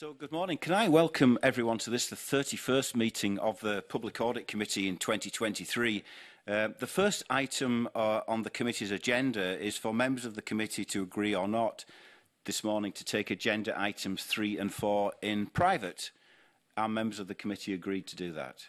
So, good morning. Can I welcome everyone to this, the 31st meeting of the Public Audit Committee in 2023. Uh, the first item uh, on the committee's agenda is for members of the committee to agree or not this morning to take agenda items three and four in private. Are members of the committee agreed to do that?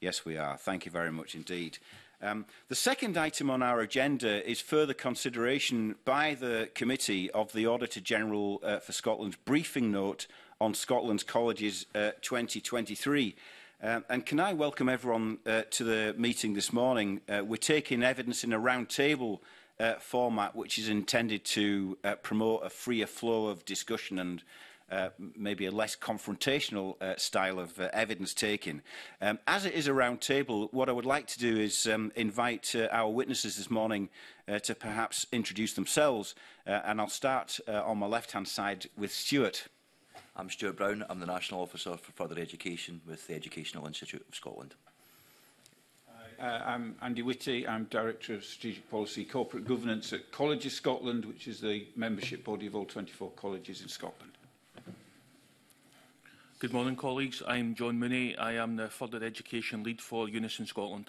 Yes, we are. Thank you very much indeed. Um, the second item on our agenda is further consideration by the committee of the Auditor General uh, for Scotland's briefing note on Scotland's Colleges uh, 2023. Um, and can I welcome everyone uh, to the meeting this morning? Uh, we're taking evidence in a roundtable uh, format, which is intended to uh, promote a freer flow of discussion and uh, maybe a less confrontational uh, style of uh, evidence taking. Um, as it is a round table, what I would like to do is um, invite uh, our witnesses this morning uh, to perhaps introduce themselves, uh, and I'll start uh, on my left-hand side with Stuart. I'm Stuart Brown. I'm the National Officer for Further Education with the Educational Institute of Scotland. Uh, I'm Andy Whitty. I'm Director of Strategic Policy Corporate Governance at Colleges Scotland, which is the membership body of all 24 colleges in Scotland. Good morning, colleagues. I'm John Mooney. I am the Further Education Lead for Unison Scotland.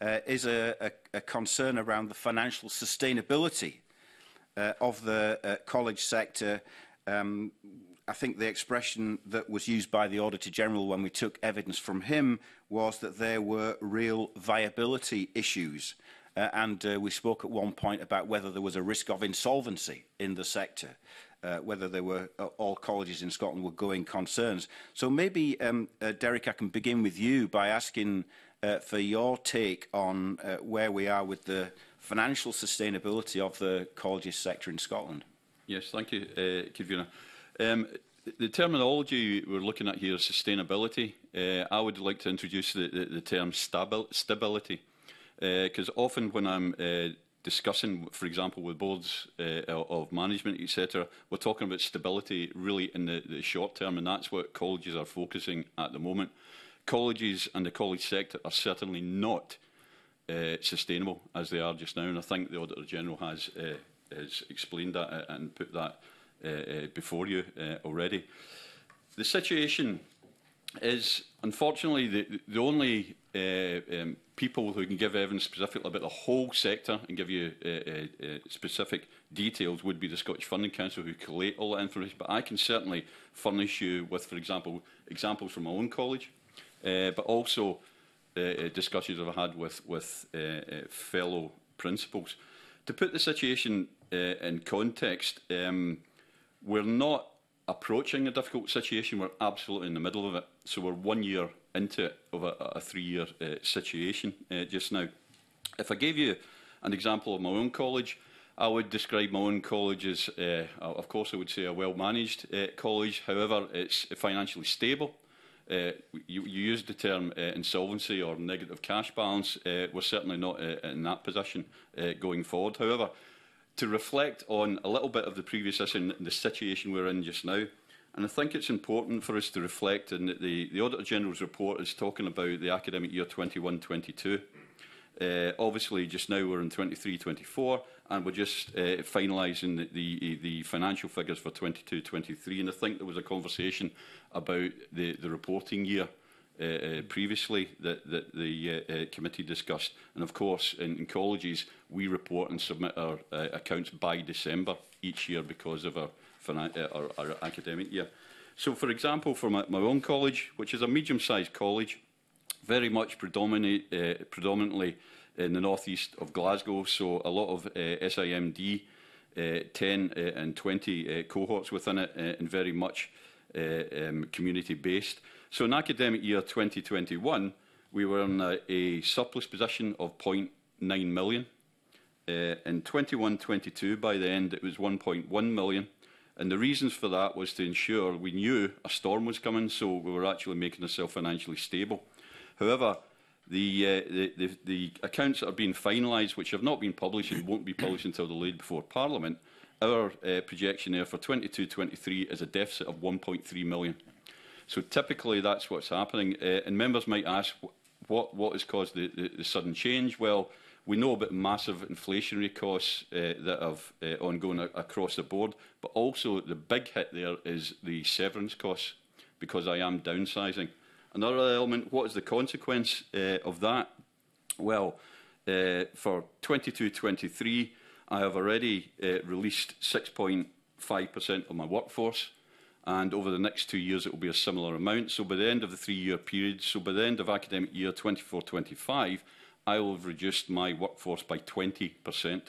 uh, is a, a, a concern around the financial sustainability uh, of the uh, college sector, um, I think the expression that was used by the Auditor General when we took evidence from him was that there were real viability issues. Uh, and uh, we spoke at one point about whether there was a risk of insolvency in the sector, uh, whether there were uh, all colleges in Scotland were going concerns. So maybe, um, uh, Derek, I can begin with you by asking uh, for your take on uh, where we are with the financial sustainability of the colleges sector in Scotland. Yes, thank you, uh, Kivuna. Um, the terminology we're looking at here is sustainability. Uh, I would like to introduce the, the, the term stabi stability, because eh, uh, often when I'm uh, discussing, for example, with boards of management, etc., we're talking about stability really in the, the, short term, and that's what colleges are focusing at the moment. Colleges and the college sector are certainly not sustainable as they are just now, and I think the Auditor General has, has explained that and put that Uh, uh, before you uh, already. The situation is, unfortunately, the, the only uh, um, people who can give evidence specifically about the whole sector and give you specific details would be the Scottish Funding Council who collate all that information. But I can certainly furnish you with, for example, examples from my own college, but also uh, discussions I've had with with uh, uh, fellow principals. To put the situation in context, um, We're not approaching a difficult situation. We're absolutely in the middle of it. So we're one year into it of a, a three-year uh, situation uh, just now. If I gave you an example of my own college, I would describe my own college as, uh, uh, of course, I would say a well-managed uh, college. However, it's financially stable. Uh, you, you used the term uh, insolvency or negative cash balance. Uh, we're certainly not uh, in that position uh, going forward. However, to reflect on a little bit of the previous issue and the situation we're in just now. And I think it's important for us to reflect, and the, the Auditor General's report is talking about the academic year 21 22. Uh, obviously, just now we're in 23 24, and we're just uh, finalising the, the, the financial figures for 22 23. And I think there was a conversation about the, the reporting year uh, uh, previously that, that the uh, uh, committee discussed. And of course, in, in colleges, we report and submit our uh, accounts by December each year because of our, uh, our, our academic year. So, for example, for my, my own college, which is a medium-sized college, very much predominate, uh, predominantly in the northeast of Glasgow, so a lot of uh, SIMD, uh, 10 uh, and 20 uh, cohorts within it, uh, and very much uh, um, community-based. So in academic year 2021, we were on a, uh, a surplus position of 0.9 million. Uh, in 21-22, by the end, it was 1.1 million. And the reasons for that was to ensure we knew a storm was coming, so we were actually making ourselves financially stable. However, the, uh, the, the, the accounts that are being finalised, which have not been published and won't be published until the lead before Parliament, our uh, projection there for 22-23 is a deficit of 1.3 million. So typically that's what's happening. Uh, and members might ask, what, what has caused the, the, the sudden change? Well, we know about massive inflationary costs uh, that have uh, ongoing across the board, but also the big hit there is the severance costs because I am downsizing. Another element, what is the consequence uh, of that? Well, uh, for 22-23, I have already uh, released 6.5% of my workforce and over the next two years it will be a similar amount. So by the end of the three-year period, so by the end of academic year 24-25, I will have reduced my workforce by 20%.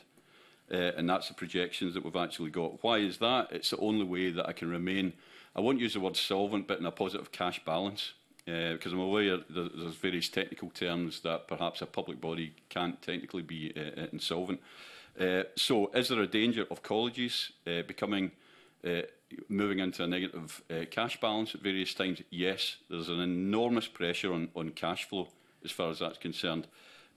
Uh, and that's the projections that we've actually got. Why is that? It's the only way that I can remain, I won't use the word solvent, but in a positive cash balance. Uh, because I'm aware there's various technical terms that perhaps a public body can't technically be uh, uh insolvent. Uh, so is there a danger of colleges uh, becoming uh, moving into a negative uh, cash balance at various times, yes, there's an enormous pressure on, on cash flow as far as that's concerned.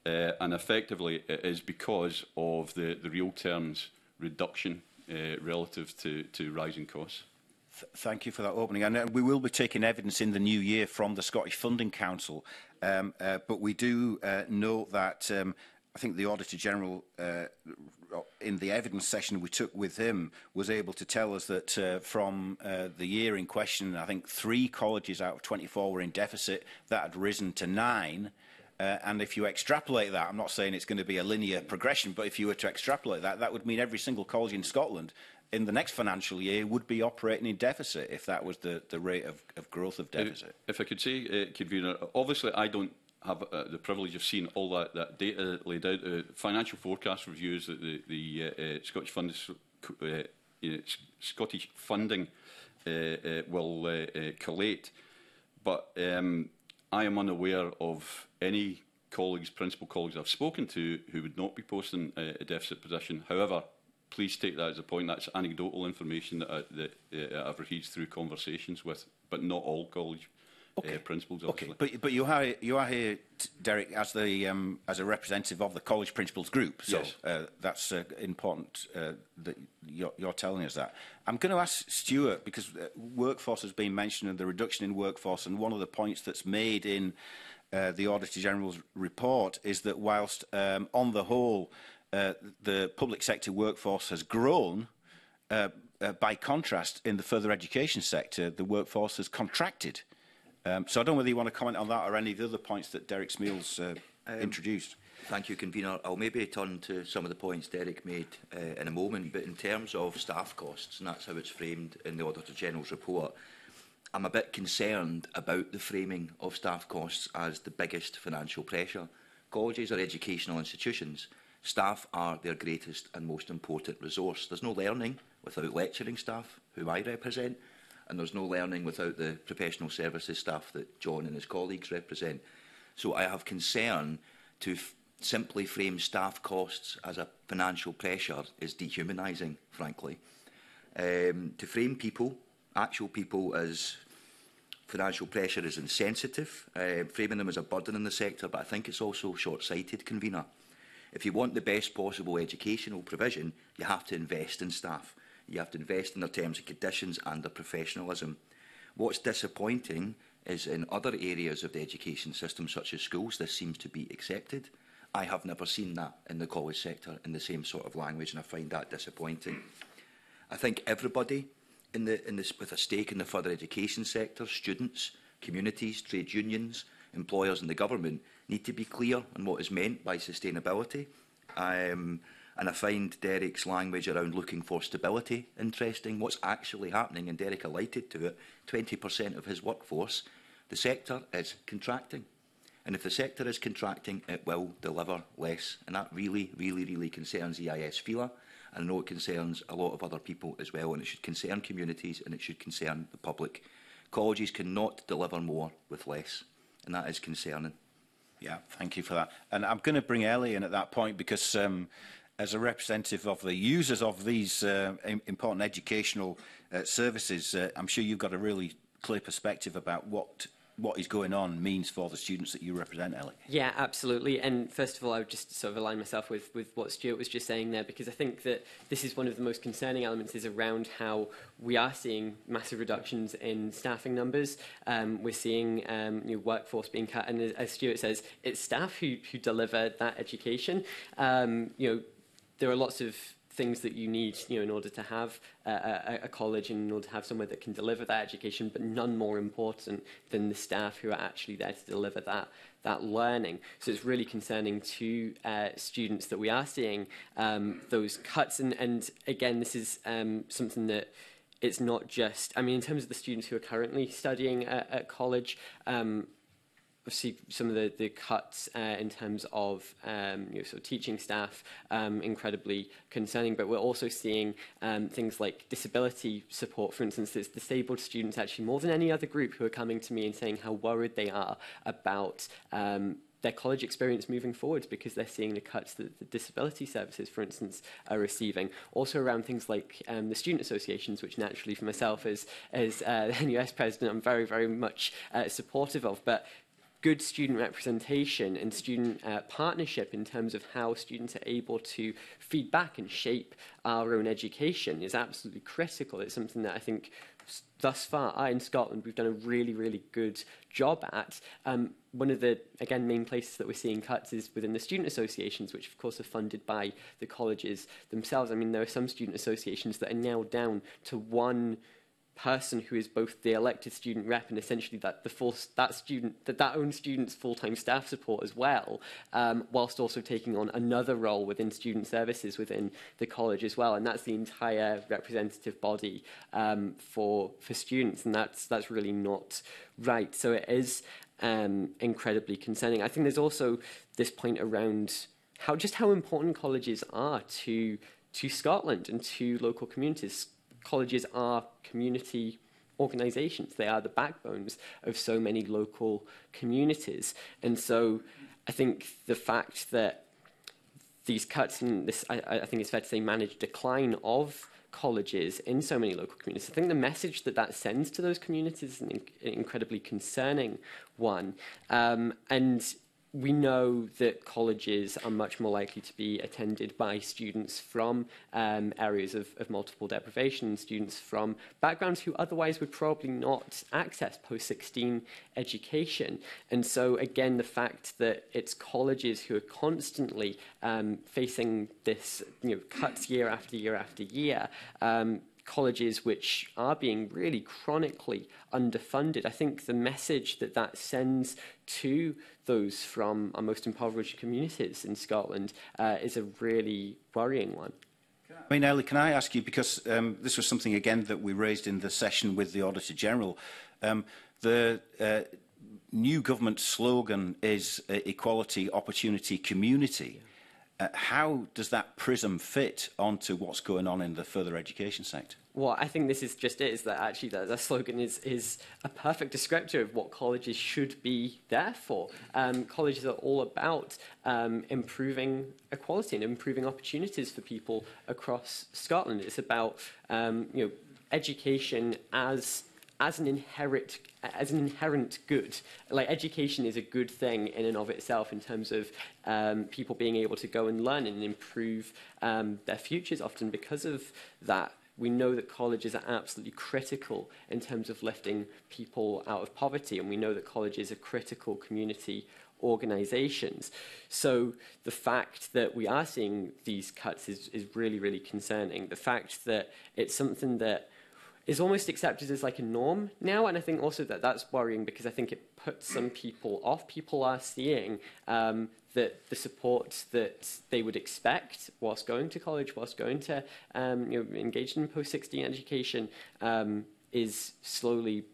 Uh, and effectively, it is because of the, the real terms reduction uh, relative to, to rising costs. thank you for that opening. And uh, we will be taking evidence in the new year from the Scottish Funding Council. Um, uh, but we do uh, note that um, I think the Auditor General, uh, in the evidence session we took with him, was able to tell us that uh, from uh, the year in question, I think three colleges out of 24 were in deficit. That had risen to nine. Uh, and if you extrapolate that, I'm not saying it's going to be a linear progression, but if you were to extrapolate that, that would mean every single college in Scotland in the next financial year would be operating in deficit if that was the, the rate of, of growth of deficit. If, if I could say, uh, convener, obviously I don't have uh, the privilege of seeing all that, that data laid out. Uh, financial forecast reviews that the, the uh, uh Scottish Fund, uh, you know, Scottish funding uh, will collate. But um, I am unaware of any colleagues, principal colleagues I've spoken to who would not be posting a deficit position. However, please take that as a point. That's anecdotal information that, I, that I've received through conversations with, but not all colleagues okay. uh, principals. Obviously. Okay, but but you are you are here, Derek, as the um, as a representative of the college principals group. So yes. uh, that's uh, important uh, that you're, you're telling us that. I'm going to ask Stuart because uh, workforce has been mentioned and the reduction in workforce, and one of the points that's made in uh, the Auditor General's report is that whilst um, on the whole uh, the public sector workforce has grown. Uh, uh, by contrast, in the further education sector, the workforce has contracted. Um, so I don't know whether you want to comment on that or any of the other points that Derek Smeals uh, um, introduced. Thank you, Convener. I'll maybe turn to some of the points Derek made uh, in a moment, but in terms of staff costs, and that's how it's framed in the Auditor General's report, I'm a bit concerned about the framing of staff costs as the biggest financial pressure. Colleges are educational institutions. Staff are their greatest and most important resource. There's no learning without lecturing staff, who I represent and there's no learning without the professional services staff that John and his colleagues represent. So I have concern to simply frame staff costs as a financial pressure is dehumanising, frankly. Um, to frame people, actual people, as financial pressure is insensitive, uh, framing them as a burden in the sector, but I think it's also short-sighted, convener. If you want the best possible educational provision, you have to invest in staff. You have to invest in their terms and conditions and their professionalism. What's disappointing is in other areas of the education system, such as schools, this seems to be accepted. I have never seen that in the college sector in the same sort of language, and I find that disappointing. I think everybody in the, in this, with a stake in the further education sector, students, communities, trade unions, employers and the government, need to be clear on what is meant by sustainability. Um, And I find Derek's language around looking for stability interesting. What's actually happening, and Derek alighted to it, 20% of his workforce, the sector is contracting. And if the sector is contracting, it will deliver less. And that really, really, really concerns EIS FILA. And I know it concerns a lot of other people as well. And it should concern communities and it should concern the public. Colleges cannot deliver more with less. And that is concerning. Yeah, thank you for that. And I'm going to bring Ellie in at that point because um, as a representative of the users of these uh, important educational uh, services, uh, I'm sure you've got a really clear perspective about what what is going on means for the students that you represent, Ellie. Yeah, absolutely. And first of all, I would just sort of align myself with, with what Stuart was just saying there, because I think that this is one of the most concerning elements is around how we are seeing massive reductions in staffing numbers. Um, we're seeing um, your workforce being cut. And as, as Stuart says, it's staff who, who deliver that education. Um, you know, there are lots of things that you need you know, in order to have a, a, a college and in order to have somewhere that can deliver that education, but none more important than the staff who are actually there to deliver that, that learning. So it's really concerning to uh, students that we are seeing um, those cuts. And, and again, this is um, something that it's not just, I mean, in terms of the students who are currently studying at, at college, um, see some of the, the cuts uh, in terms of um, you know, sort of teaching staff um, incredibly concerning, but we're also seeing um, things like disability support. For instance, there's disabled students actually more than any other group who are coming to me and saying how worried they are about um, their college experience moving forwards because they're seeing the cuts that the disability services, for instance, are receiving. Also around things like um, the student associations, which naturally for myself as, as uh, the NUS president, I'm very, very much uh, supportive of. But good student representation and student uh, partnership in terms of how students are able to feed back and shape our own education is absolutely critical. It's something that I think thus far, I in Scotland, we've done a really, really good job at. Um, one of the, again, main places that we're seeing cuts is within the student associations, which of course are funded by the colleges themselves. I mean, there are some student associations that are now down to one person who is both the elected student rep and essentially that the full, that student that that own student's full-time staff support as well um, whilst also taking on another role within student services within the college as well and that's the entire representative body um, for for students and that's that's really not right so it is um, incredibly concerning I think there's also this point around how just how important colleges are to to Scotland and to local communities colleges are community organizations. They are the backbones of so many local communities. And so I think the fact that these cuts and this, I, I think it's fair to say, managed decline of colleges in so many local communities. I think the message that that sends to those communities is an in incredibly concerning one. Um, and we know that colleges are much more likely to be attended by students from um, areas of, of multiple deprivation, students from backgrounds who otherwise would probably not access post-16 education. And so, again, the fact that it's colleges who are constantly um, facing this, you know, cuts year after year after year, um, colleges which are being really chronically underfunded. I think the message that that sends to those from our most impoverished communities in Scotland uh, is a really worrying one. I mean, Ellie, can I ask you, because um, this was something, again, that we raised in the session with the Auditor General. Um, the uh, new government slogan is uh, equality, opportunity, community uh, how does that prism fit onto what's going on in the further education sector? Well, I think this is just it, is that actually that, the slogan is, is a perfect descriptor of what colleges should be there for. Um, colleges are all about um, improving equality and improving opportunities for people across Scotland. It's about um, you know, education as as an inherent as an inherent good. Like education is a good thing in and of itself in terms of um, people being able to go and learn and improve um, their futures. Often because of that, we know that colleges are absolutely critical in terms of lifting people out of poverty, and we know that colleges are critical community organizations. So the fact that we are seeing these cuts is, is really, really concerning. The fact that it's something that is almost accepted as like a norm now. And I think also that that's worrying because I think it puts some people off. People are seeing um, that the support that they would expect whilst going to college, whilst going to um, you know, engage in post-16 education um, is slowly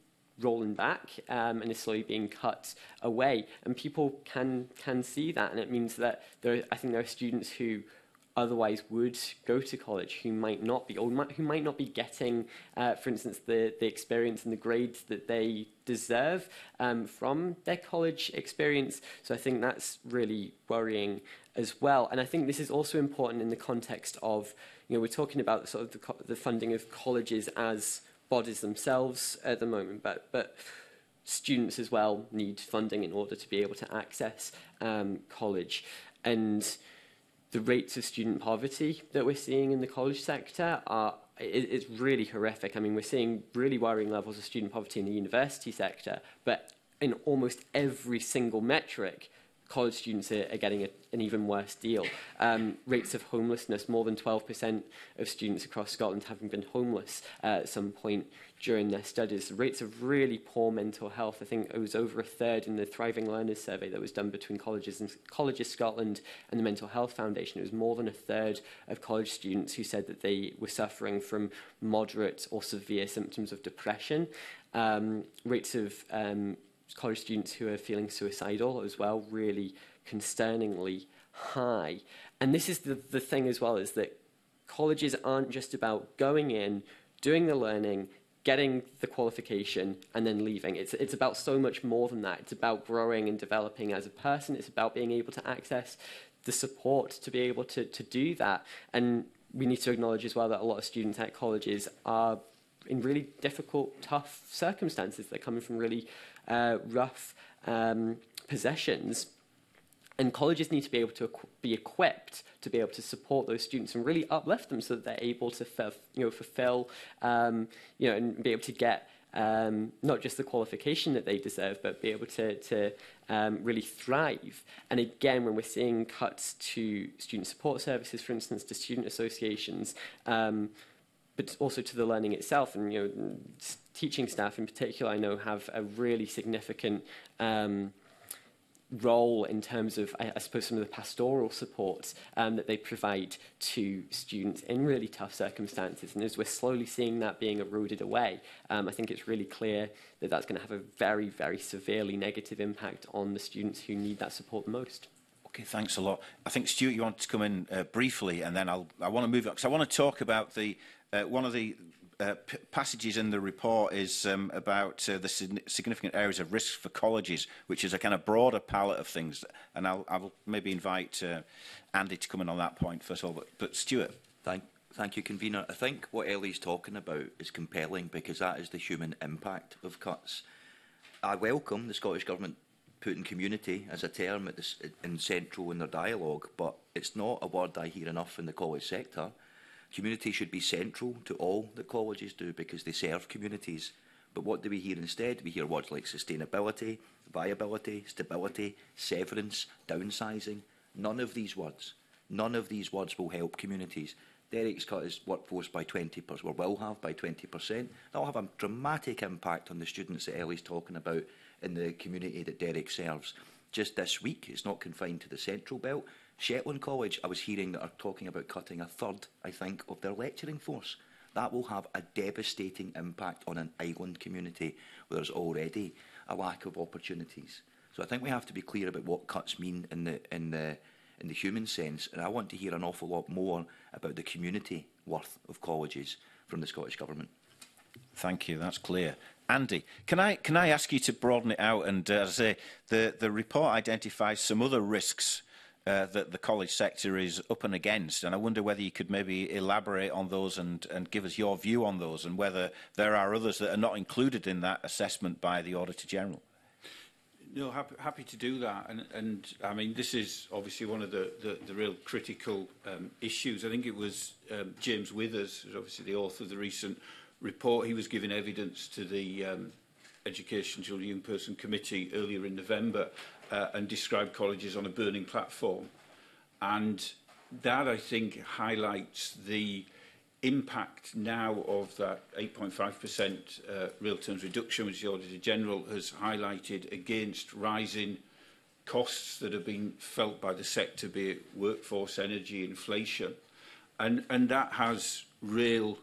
rolling back um, and is slowly being cut away. And people can, can see that. And it means that there, I think there are students who otherwise would go to college who might not be or who might not be getting uh, for instance the the experience and the grades that they deserve um, from their college experience so i think that's really worrying as well and i think this is also important in the context of you know we're talking about sort of the, the funding of colleges as bodies themselves at the moment but but students as well need funding in order to be able to access um, college and the rates of student poverty that we're seeing in the college sector are it, it's really horrific. I mean, we're seeing really worrying levels of student poverty in the university sector, but in almost every single metric, college students are, are getting a, an even worse deal. Um, rates of homelessness, more than 12% of students across Scotland having been homeless uh, at some point during their studies. The rates of really poor mental health, I think it was over a third in the Thriving Learners survey that was done between colleges and Colleges Scotland and the Mental Health Foundation. It was more than a third of college students who said that they were suffering from moderate or severe symptoms of depression. Um, rates of um, college students who are feeling suicidal as well, really concerningly high. And this is the, the thing as well, is that colleges aren't just about going in, doing the learning, getting the qualification and then leaving. It's, it's about so much more than that. It's about growing and developing as a person. It's about being able to access the support to be able to, to do that. And we need to acknowledge as well that a lot of students at colleges are in really difficult, tough circumstances. They're coming from really uh, rough um, possessions. And colleges need to be able to be equipped to be able to support those students and really uplift them so that they're able to you know, fulfill, um, you know, and be able to get um, not just the qualification that they deserve, but be able to, to um, really thrive. And again, when we're seeing cuts to student support services, for instance, to student associations, um, but also to the learning itself, and you know, teaching staff in particular, I know have a really significant. Um, role in terms of, I, I suppose, some of the pastoral support um, that they provide to students in really tough circumstances. And as we're slowly seeing that being eroded away, um, I think it's really clear that that's going to have a very, very severely negative impact on the students who need that support the most. Okay, thanks a lot. I think, Stuart, you want to come in uh, briefly, and then I'll, I want to move on, because I want to talk about the, uh, one of the Uh, passages in the report is um, about uh, the significant areas of risk for colleges, which is a kind of broader palette of things. And I'll, I'll maybe invite uh, Andy to come in on that point first of all. But, but Stuart. Thank, thank you, Convener. I think what Ellie's talking about is compelling because that is the human impact of cuts. I welcome the Scottish Government putting community as a term at the, in central in their dialogue, but it's not a word I hear enough in the college sector – Community should be central to all that colleges do because they serve communities. But what do we hear instead? We hear words like sustainability, viability, stability, severance, downsizing. None of these words, none of these words will help communities. Derek's cut his workforce by 20%, or will have by 20%. That'll have a dramatic impact on the students that Ellie's talking about in the community that Derek serves. Just this week, it's not confined to the Central Belt, Shetland College, I was hearing that are talking about cutting a third, I think, of their lecturing force. That will have a devastating impact on an island community where there's already a lack of opportunities. So I think we have to be clear about what cuts mean in the in the in the human sense, and I want to hear an awful lot more about the community worth of colleges from the Scottish Government. Thank you. That's clear. Andy, can I, can I ask you to broaden it out? And uh, as I say, the, the report identifies some other risks uh, that the college sector is up and against. And I wonder whether you could maybe elaborate on those and, and give us your view on those and whether there are others that are not included in that assessment by the Auditor General. No, happy, happy to do that. And, and I mean, this is obviously one of the, the, the real critical um, issues. I think it was um, James Withers, who's obviously the author of the recent report. He was giving evidence to the um, Education, Children and Young Person Committee earlier in November uh, and describe colleges on a burning platform. And that, I think, highlights the impact now of that 8.5% uh, real terms reduction, which the Auditor General has highlighted against rising costs that have been felt by the sector, be it workforce, energy, inflation. And, and that has real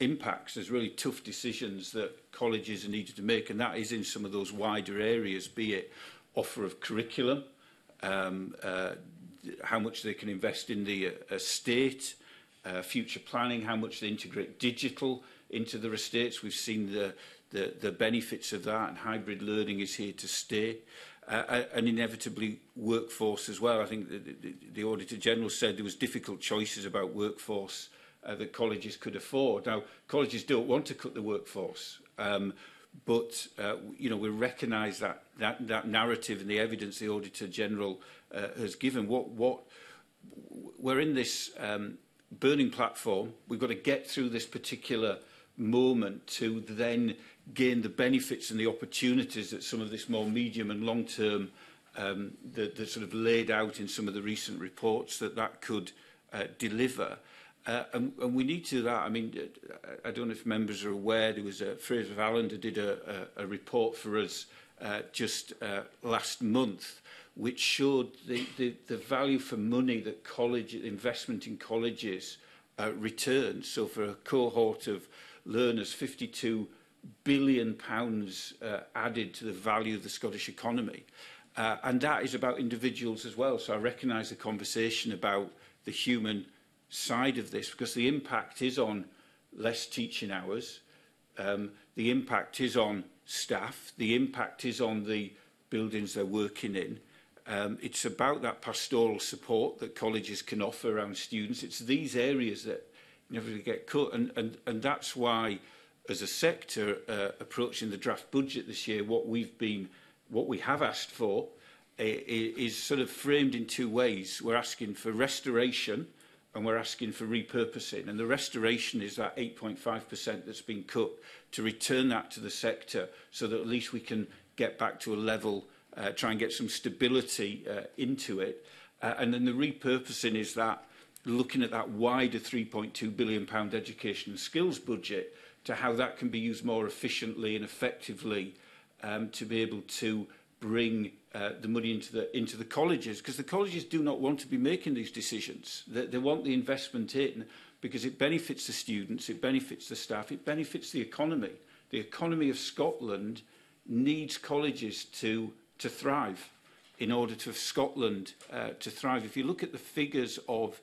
impacts. There's really tough decisions that colleges are needed to make, and that is in some of those wider areas, be it offer of curriculum, um, uh, how much they can invest in the uh, estate, uh, future planning, how much they integrate digital into their estates. We've seen the, the, the benefits of that, and hybrid learning is here to stay. Uh, uh, and inevitably, workforce as well. I think the, the, the Auditor General said there was difficult choices about workforce uh, that colleges could afford. Now, colleges don't want to cut the workforce. Um, but uh, you know we recognize that that that narrative and the evidence the auditor general uh, has given. What what we're in this um, burning platform. We've got to get through this particular moment to then gain the benefits and the opportunities that some of this more medium and long term um, that, that sort of laid out in some of the recent reports that that could uh, deliver. Uh, and, and we need to do that. I mean, I don't know if members are aware, there was a, Fraser of who did a, a, a report for us uh, just uh, last month, which showed the, the, the value for money that college investment in colleges uh, returns. So for a cohort of learners, 52 billion pounds uh, added to the value of the Scottish economy. Uh, and that is about individuals as well. So I recognise the conversation about the human side of this because the impact is on less teaching hours, um, the impact is on staff, the impact is on the buildings they're working in. Um, it's about that pastoral support that colleges can offer around students. It's these areas that never get cut. And, and, and that's why, as a sector, uh, approaching the draft budget this year, what we've been, what we have asked for eh, is sort of framed in two ways. We're asking for restoration and we're asking for repurposing. And the restoration is that 8.5% that's been cut to return that to the sector so that at least we can get back to a level, uh, try and get some stability uh, into it. Uh, and then the repurposing is that looking at that wider 3.2 billion pound education and skills budget to how that can be used more efficiently and effectively um, to be able to bring uh, the money into the into the colleges because the colleges do not want to be making these decisions. They, they want the investment in because it benefits the students, it benefits the staff, it benefits the economy. The economy of Scotland needs colleges to to thrive in order to have Scotland uh, to thrive. If you look at the figures of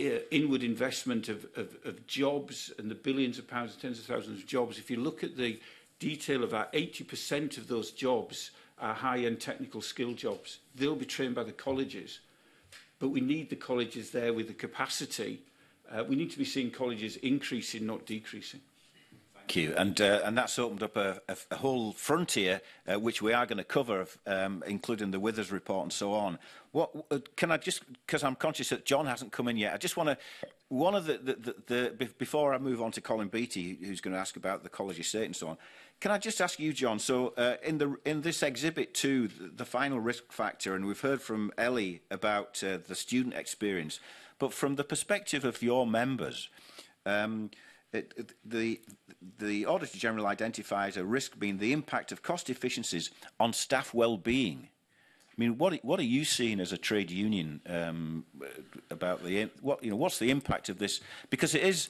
uh, inward investment of, of, of jobs and the billions of pounds, tens of thousands of jobs, if you look at the detail of that, 80% of those jobs our high-end technical skill jobs. They'll be trained by the colleges, but we need the colleges there with the capacity. Uh, we need to be seeing colleges increasing, not decreasing. Thank you. And, uh, and that's opened up a, a, a whole frontier, uh, which we are going to cover, um, including the Withers report and so on. What uh, Can I just, because I'm conscious that John hasn't come in yet, I just want to, one of the, the, the, the, before I move on to Colin Beattie, who's going to ask about the college estate and so on, Can I just ask you, John? So, uh, in the in this exhibit too, the, the, final risk factor, and we've heard from Ellie about uh, the student experience, but from the perspective of your members, um, it, it, the the Auditor General identifies a risk being the impact of cost efficiencies on staff well-being. I mean, what what are you seeing as a trade union um, about the what you know? What's the impact of this? Because it is.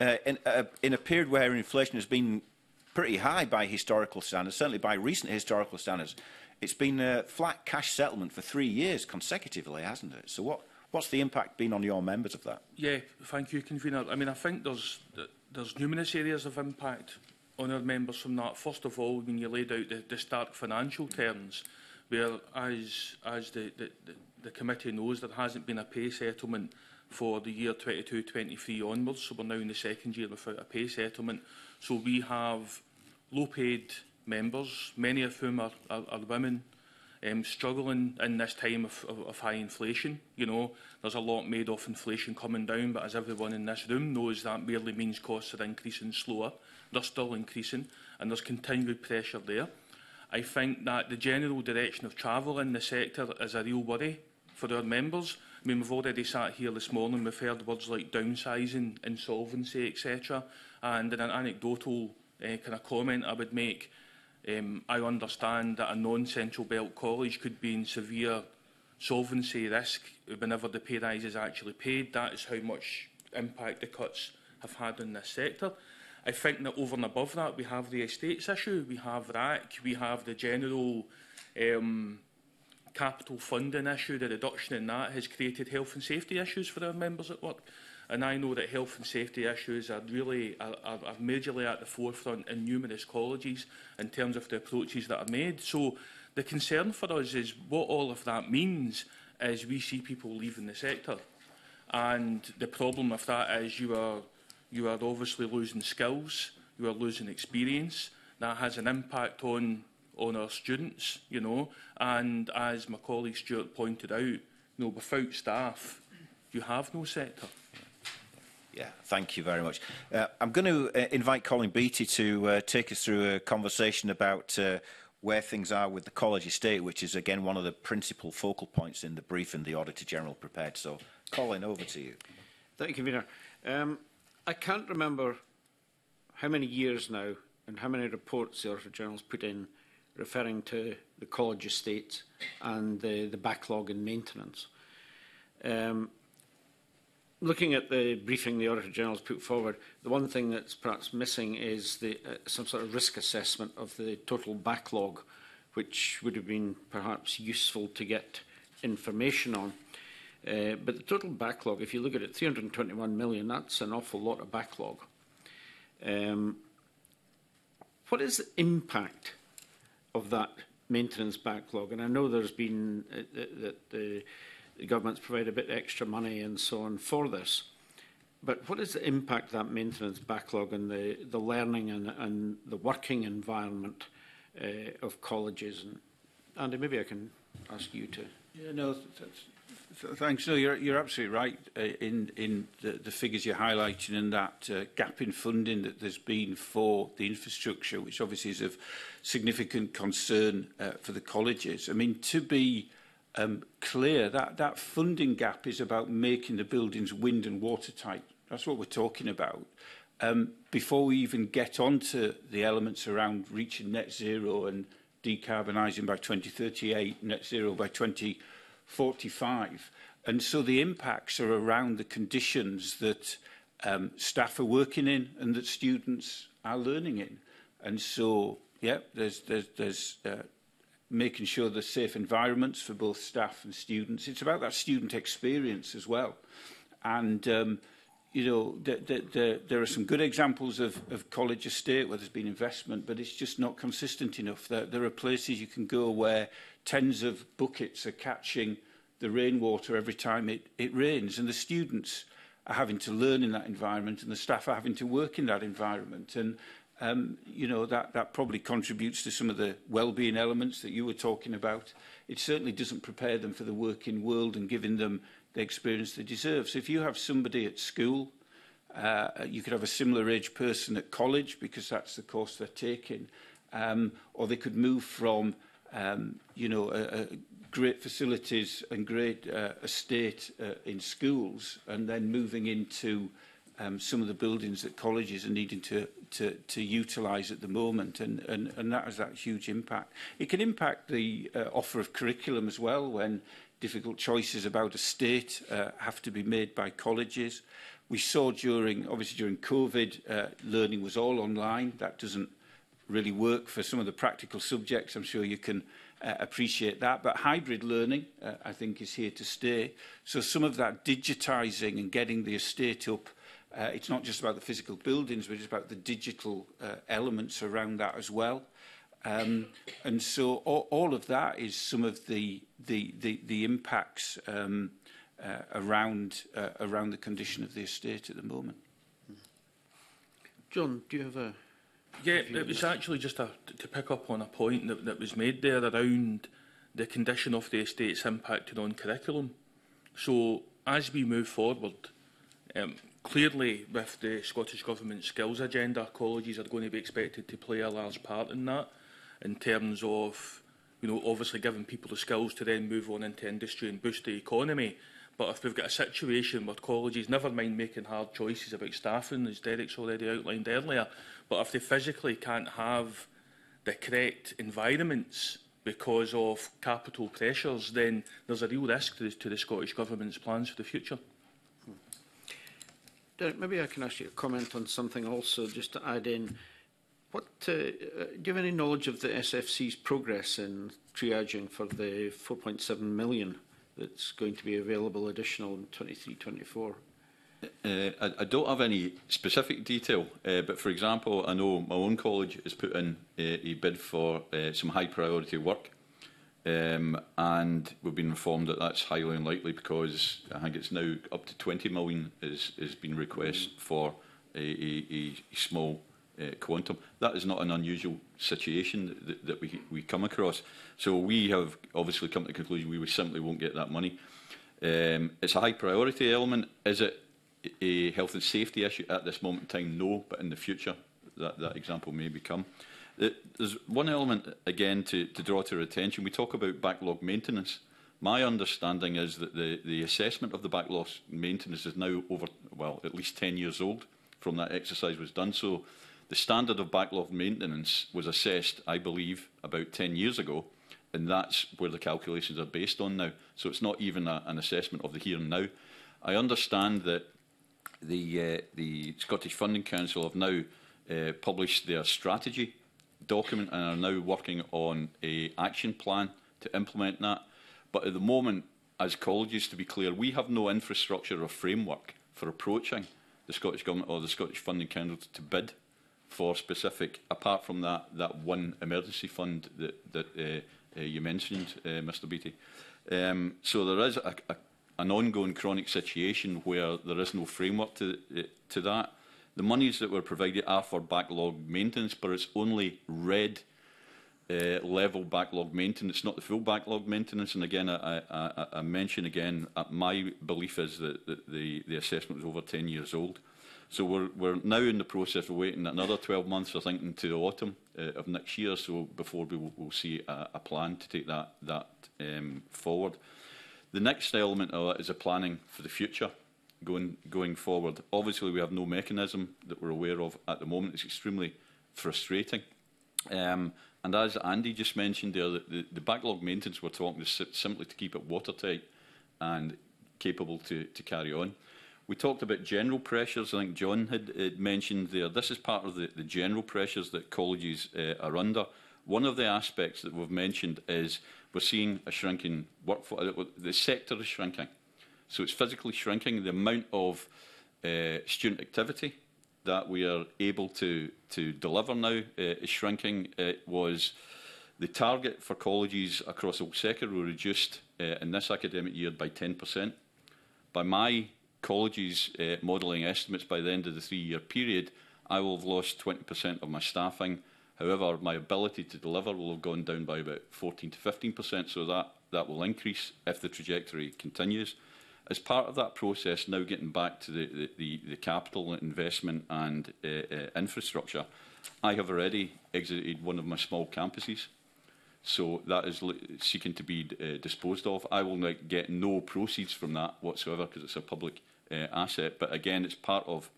Uh, in, uh, in, a period where inflation has been pretty high by historical standards, certainly by recent historical standards. It's been a flat cash settlement for three years consecutively, hasn't it? So what, what's the impact been on your members of that? Yeah, thank you, Convener. I mean, I think there's, there's numerous areas of impact on our members from that. First of all, when you laid out the, the stark financial terms, where, as, as the, the, the committee knows, there hasn't been a pay settlement for the year 22-23 onwards, so we're now in the second year without a pay settlement. So we have low-paid members, many of whom are, are, are women, um, struggling in this time of, of, of high inflation. You know, there's a lot made of inflation coming down, but as everyone in this room knows, that merely means costs are increasing slower. They're still increasing, and there's continued pressure there. I think that the general direction of travel in the sector is a real worry for our members. I mean, we've already sat here this morning, we've heard words like downsizing, insolvency, etc. And in an anecdotal uh, eh, kind of comment I would make, um, I understand that a non-central belt college could be in severe solvency risk whenever the pay rise is actually paid. That is how much impact the cuts have had on this sector. I think that over and above that, we have the estates issue, we have RAC, we have the general um, capital funding issue. The reduction in that has created health and safety issues for our members at work. And I know that health and safety issues are really are, are, majorly at the forefront in numerous colleges in terms of the approaches that are made. So the concern for us is what all of that means is we see people leaving the sector. And the problem of that is you are, you are obviously losing skills, you are losing experience. That has an impact on, on our students, you know. And as my colleague Stuart pointed out, you know, without staff, you have no sector. Yeah, thank you very much. Uh, I'm going to uh, invite Colin Beattie to uh, take us through a conversation about uh, where things are with the college estate, which is again one of the principal focal points in the briefing the Auditor General prepared. So, Colin, over to you. Thank you, Convener. Um, I can't remember how many years now and how many reports the Auditor General's put in referring to the college estate and the, the backlog in maintenance. Um, looking at the briefing the Auditor General has put forward, the one thing that's perhaps missing is the, uh, some sort of risk assessment of the total backlog, which would have been perhaps useful to get information on. Uh, but the total backlog, if you look at it, 321 million, that's an awful lot of backlog. Um, what is the impact of that maintenance backlog? And I know there's been uh, that the, the the government's provided a bit extra money and so on for this. But what is the impact of that maintenance backlog and the, the learning and, and the working environment uh, of colleges? And Andy, maybe I can ask you to. Yeah, no, th thanks. No, you're, you're absolutely right uh, in, in the, the figures you're highlighting and that uh, gap in funding that there's been for the infrastructure, which obviously is of significant concern uh, for the colleges. I mean, to be um, clear. That, that funding gap is about making the buildings wind and watertight. That's what we're talking about. Um, before we even get on to the elements around reaching net zero and decarbonising by 2038, net zero by 2045. And so the impacts are around the conditions that um, staff are working in and that students are learning in. And so, yeah, there's, there's, there's uh, making sure there's safe environments for both staff and students. It's about that student experience as well. And, um, you know, the, the, the, there are some good examples of, of college estate where there's been investment, but it's just not consistent enough. There, there are places you can go where tens of buckets are catching the rainwater every time it, it rains, and the students are having to learn in that environment, and the staff are having to work in that environment. And um, you know, that, that probably contributes to some of the well-being elements that you were talking about. It certainly doesn't prepare them for the working world and giving them the experience they deserve. So if you have somebody at school, uh, you could have a similar age person at college because that's the course they're taking, um, or they could move from, um, you know, a, a great facilities and great uh, estate uh, in schools and then moving into um, some of the buildings that colleges are needing to, to, to utilise at the moment, and, and, and that has that huge impact. It can impact the uh, offer of curriculum as well when difficult choices about a state uh, have to be made by colleges. We saw during, obviously during COVID, uh, learning was all online. That doesn't really work for some of the practical subjects. I'm sure you can uh, appreciate that. But hybrid learning, uh, I think, is here to stay. So some of that digitising and getting the estate up Uh, it's not just about the physical buildings, but it's about the digital uh, elements around that as well. Um, and so all, all of that is some of the, the, the, the impacts um, uh, around, uh, around the condition of the estate at the moment. John, do you have a... Yeah, it was actually just a, to pick up on a point that, that was made there around the condition of the estate's impacted on curriculum. So as we move forward, um, Clearly, with the Scottish Government skills agenda, colleges are going to be expected to play a large part in that, in terms of, you know, obviously giving people the skills to then move on into industry and boost the economy. But if we've got a situation where colleges, never mind making hard choices about staffing, as Derek's already outlined earlier, but if they physically can't have the correct environments because of capital pressures, then there's a real risk to the, to the Scottish Government's plans for the future. Hmm. Derek, maybe I can ask you a comment on something also, just to add in. What uh, do you have any knowledge of the SFC's progress in triaging for the 4.7 million that's going to be available additional in 23-24? Uh, I, I don't have any specific detail, uh, but for example, I know my own college has put in uh, a bid for uh, some high priority work Um, and we've been informed that that's highly unlikely because I think it's now up to 20 million is has been request mm. for a, a, a small uh, quantum. That is not an unusual situation that, that we we come across. So we have obviously come to the conclusion we simply won't get that money. Um, it's a high priority element. Is it a health and safety issue at this moment in time? No, but in the future that that example may become. Uh, there's one element, again, to, to draw to attention. We talk about backlog maintenance. My understanding is that the, the assessment of the backlog maintenance is now over, well, at least 10 years old from that exercise was done. So the standard of backlog maintenance was assessed, I believe, about 10 years ago, and that's where the calculations are based on now. So it's not even a, an assessment of the here and now. I understand that the, uh, the Scottish Funding Council have now uh, published their strategy document and are now working on a action plan to implement that. But at the moment, as colleges, to be clear, we have no infrastructure or framework for approaching the Scottish Government or the Scottish Funding Council to bid for specific, apart from that, that one emergency fund that, that uh, uh, you mentioned, uh, Mr Beattie. Um, so there is a, a, an ongoing chronic situation where there is no framework to, uh, to that. The monies that were provided are for backlog maintenance, but it's only red uh, level backlog maintenance, not the full backlog maintenance. And again, I, I, I mention again, uh, my belief is that the, the, the assessment was over 10 years old. So we're, we're now in the process of waiting another 12 months, I think, into the autumn uh, of next year, so before we will we'll see a, a plan to take that, that um, forward. The next element of it is a planning for the future going going forward. Obviously, we have no mechanism that we're aware of at the moment. It's extremely frustrating. Um, and as Andy just mentioned there, the, the, backlog maintenance we're talking is simply to keep it watertight and capable to, to carry on. We talked about general pressures. I think John had, had mentioned there. This is part of the, the general pressures that colleges uh, are under. One of the aspects that we've mentioned is we're seeing a shrinking workforce. Uh, the sector is shrinking. So it's physically shrinking the amount of uh, student activity that we are able to, to deliver now uh, is shrinking. It was the target for colleges across all sector were reduced uh, in this academic year by 10%. By my college's uh, modelling estimates, by the end of the three-year period, I will have lost 20% of my staffing. However, my ability to deliver will have gone down by about 14 to 15%, so that, that will increase if the trajectory continues as part of that process, now getting back to the, the, the, the capital investment and uh, uh, infrastructure, I have already exited one of my small campuses. So that is seeking to be uh, disposed of. I will now get no proceeds from that whatsoever because it's a public uh, asset. But again, it's part of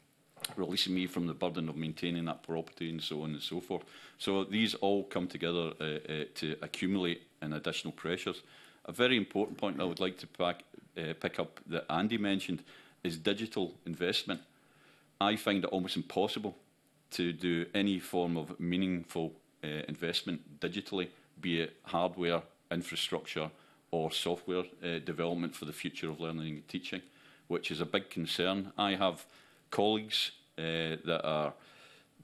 releasing me from the burden of maintaining that property and so on and so forth. So these all come together uh, uh, to accumulate an additional pressures. A very important point that I would like to pack, uh, pick that Andy mentioned is digital investment. I find it almost impossible to do any form of meaningful uh, investment digitally, be it hardware, infrastructure, or software uh, development for the future of learning and teaching, which is a big concern. I have colleagues uh, that are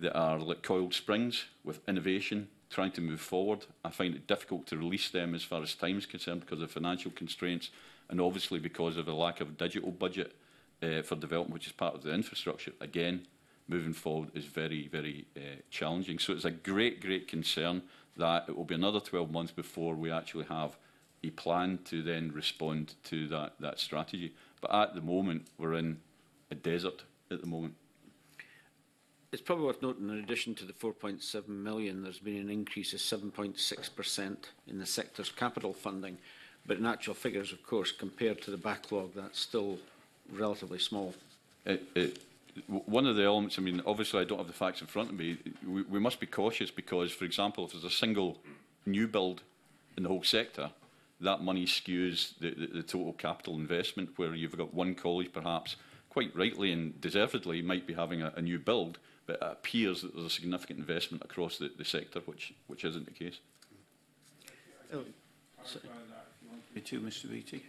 that are like coiled springs with innovation, trying to move forward. I find it difficult to release them as far as time is concerned because of financial constraints And obviously, because of the lack of digital budget uh, for development, which is part of the infrastructure, again, moving forward is very, very uh, challenging. So it's a great, great concern that it will be another 12 months before we actually have a plan to then respond to that, that strategy. But at the moment, we're in a desert at the moment. It's probably worth noting, in addition to the 4.7 million, there's been an increase of 7.6% in the sector's capital funding, But in actual figures, of course, compared to the backlog, that's still relatively small. It, uh, it, uh, one of the elements, I mean, obviously I don't have the facts in front of me. We, we must be cautious because, for example, if there's a single new build in the whole sector, that money skews the, the, the total capital investment where you've got one college perhaps, quite rightly and deservedly, might be having a, a new build, but it appears that there's a significant investment across the, the sector, which, which isn't the case. Oh, so you too, Mr. Beattie.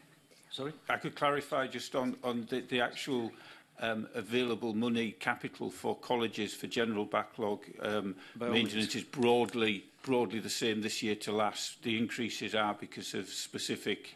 Sorry? I could clarify just on, on the, the actual um, available money capital for colleges for general backlog um, maintenance is broadly broadly the same this year to last. The increases are because of specific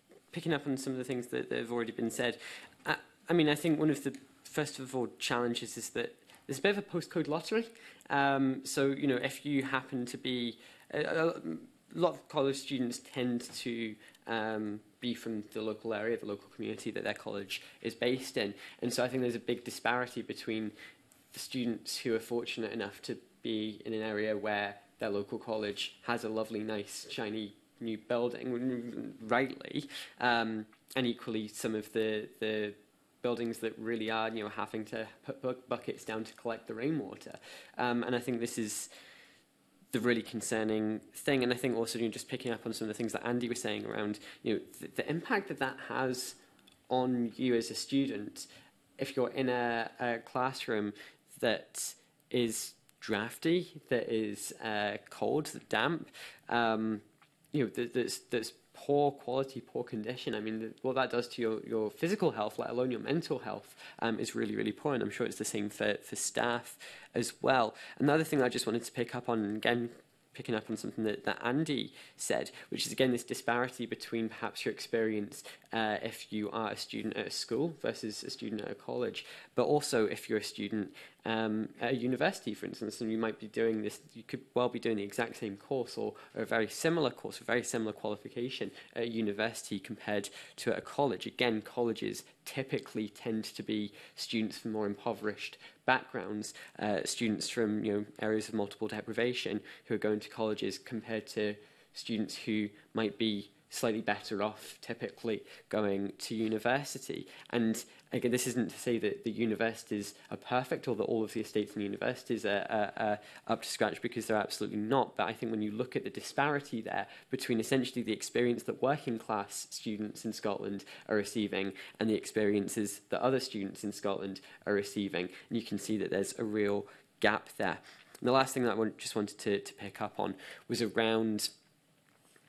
picking up on some of the things that, that have already been said, I, I mean, I think one of the, first of all, challenges is that there's a bit of a postcode lottery. Um, so, you know, if you happen to be, a, a lot of college students tend to um, be from the local area, the local community that their college is based in. And so I think there's a big disparity between the students who are fortunate enough to be in an area where their local college has a lovely, nice, shiny new building, rightly, um, and equally some of the, the buildings that really are you know having to put buckets down to collect the rainwater. Um, and I think this is the really concerning thing. And I think also you know, just picking up on some of the things that Andy was saying around you know th- the impact that that has on you as a student if you're in a, a classroom that is drafty, that is uh, cold, damp, um, you know, that's, that's poor quality, poor condition, I mean, the, what that does to your, your physical health, let alone your mental health, um, is really, really poor. And I'm sure it's the same for, for staff as well. Another thing I just wanted to pick up on, again, picking up on something that, that Andy said, which is again this disparity between perhaps your experience uh, if you are a student at a school versus a student at a college, but also if you're a student um, at a university, for instance, and you might be doing this, you could well be doing the exact same course or, or a very similar course, a very similar qualification at a university compared to a college. Again, colleges typically tend to be students from more impoverished backgrounds, uh, students from you know areas of multiple deprivation who are going to colleges compared to students who might be slightly better off typically going to university. And again, this isn't to say that the universities are perfect or that all of the estates and universities are, are, are up to scratch because they're absolutely not. But I think when you look at the disparity there between essentially the experience that working class students in Scotland are receiving and the experiences that other students in Scotland are receiving, and you can see that there's a real gap there. And the last thing that I just wanted to, to pick up on was around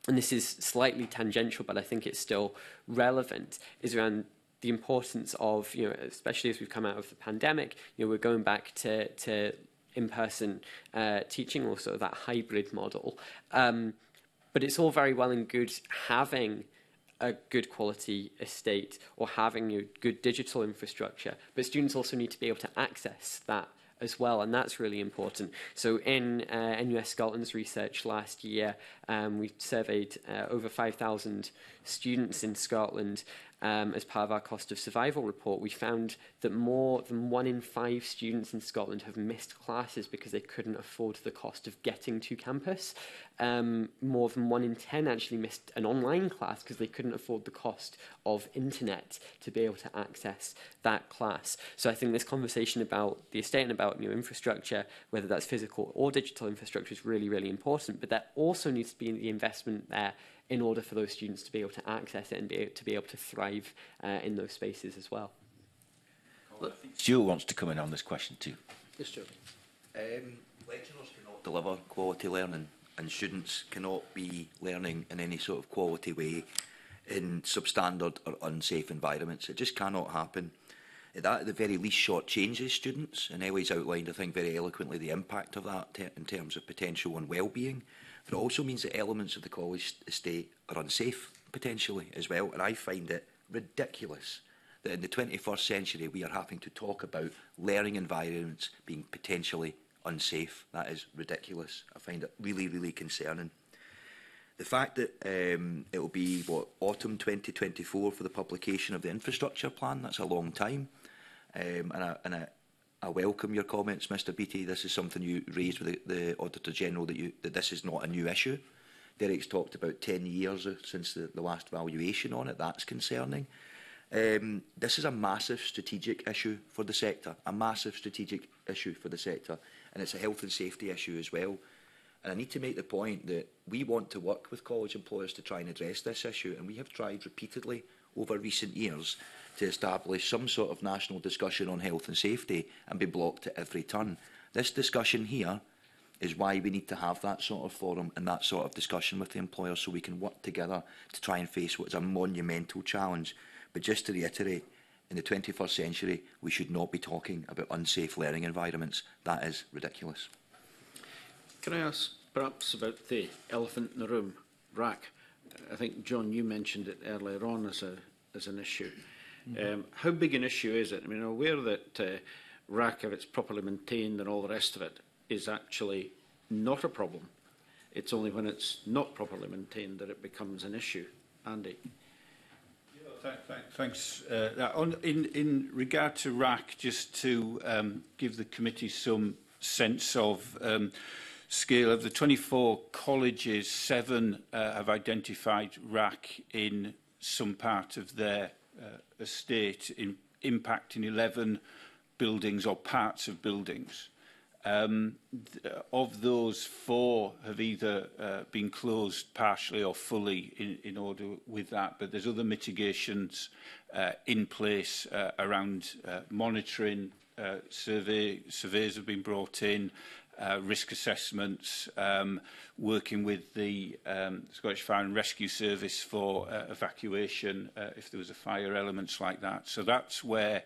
and this is slightly tangential, but I think it's still relevant, is around the importance of, you know, especially as we've come out of the pandemic, you know, we're going back to, to in-person uh, teaching, or sort of that hybrid model. Um, but it's all very well and good having a good quality estate or having you good digital infrastructure, but students also need to be able to access that as well, and that's really important. So in uh, NUS Scotland's research last year, um, we surveyed uh, over 5,000 students in Scotland um, as part of our cost of survival report, we found that more than one in five students in Scotland have missed classes because they couldn't afford the cost of getting to campus. Um, more than one in ten actually missed an online class because they couldn't afford the cost of internet to be able to access that class. So I think this conversation about the estate and about new infrastructure, whether that's physical or digital infrastructure, is really, really important. But there also needs to be the investment there in order for those students to be able to access it and be, to be able to thrive uh, in those spaces as well. Stuart wants to come in on this question too. Yes, Stuart. Um, lecturers cannot deliver quality learning and students cannot be learning in any sort of quality way in substandard or unsafe environments. It just cannot happen. That, at the very least, short changes students. And Ellie's outlined, I think, very eloquently the impact of that in terms of potential on well-being. But it also means that elements of the college estate are unsafe, potentially, as well. And I find it ridiculous that in the 21st century we are having to talk about learning environments being potentially unsafe. That is ridiculous. I find it really, really concerning. The fact that um, it will be, what, autumn 2024 for the publication of the infrastructure plan, that's a long time. Um, and, a, and a, I welcome your comments, Mr Beattie. This is something you raised with the, the Auditor General that, you, that this is not a new issue. Derek's talked about 10 years since the, the last valuation on it. That's concerning. Um, this is a massive strategic issue for the sector, a massive strategic issue for the sector, and it's a health and safety issue as well. And I need to make the point that we want to work with college employers to try and address this issue, and we have tried repeatedly over recent years to establish some sort of national discussion on health and safety and be blocked at every turn. This discussion here is why we need to have that sort of forum and that sort of discussion with the employers so we can work together to try and face what is a monumental challenge. But just to reiterate, in the 21st century, we should not be talking about unsafe learning environments. That is ridiculous. Can I ask perhaps about the elephant in the room, RAC? I think, John, you mentioned it earlier on as, a, as an issue. Mm. Um, how big an issue is it? I mean, I'm aware that uh, RAC, if it's properly maintained and all the rest of it, is actually not a problem. It's only when it's not properly maintained that it becomes an issue. Andy. Th th thanks. Uh, on, in, in regard to RAC, just to um, give the committee some sense of um, scale, of the 24 colleges, seven uh, have identified RAC in some part of their uh, estate in impacting 11 buildings or parts of buildings. Um, th of those, four have either uh, been closed partially or fully in, in order with that, but there's other mitigations uh, in place uh, around uh, monitoring, uh, survey, surveys have been brought in, uh, risk assessments, um, working with the um, Scottish Fire and Rescue Service for uh, evacuation uh, if there was a fire, elements like that. So that's where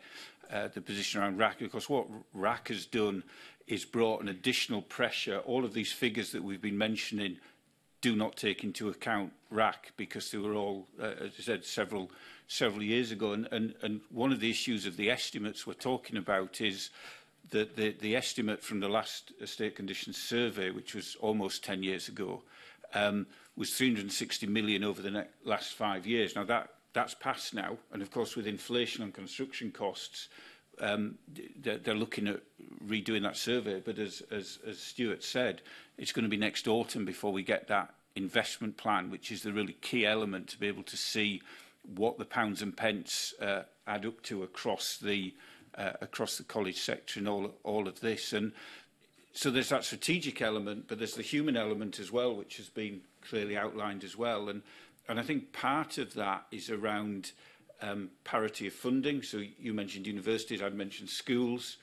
uh, the position around RAC, course, what RAC has done is brought an additional pressure. All of these figures that we've been mentioning do not take into account RAC because they were all, uh, as I said, several several years ago. And, and, and one of the issues of the estimates we're talking about is the, the, the estimate from the last estate condition survey, which was almost 10 years ago, um, was 360 million over the last five years. Now, that, that's passed now. And of course, with inflation and construction costs, um, they're, they're looking at redoing that survey. But as, as, as Stuart said, it's going to be next autumn before we get that investment plan, which is the really key element to be able to see what the pounds and pence uh, add up to across the uh, across the college sector in all, all of this. And so there's that strategic element, but there's the human element as well, which has been clearly outlined as well. And, and I think part of that is around um, parity of funding. So you mentioned universities, I've mentioned schools.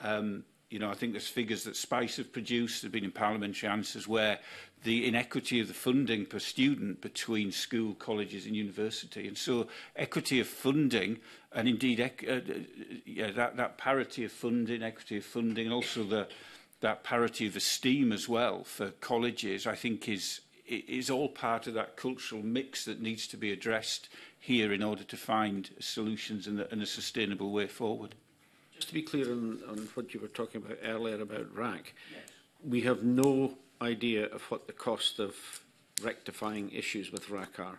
Um, You know, I think there's figures that SPICE have produced, have been in parliamentary answers, where the inequity of the funding per student between school, colleges and university. And so equity of funding and indeed uh, uh, yeah, that, that parity of funding, equity of funding, and also the, that parity of esteem as well for colleges, I think is, is all part of that cultural mix that needs to be addressed here in order to find solutions and a, and a sustainable way forward just to be clear on, on what you were talking about earlier about RAC, yes. we have no idea of what the cost of rectifying issues with RAC are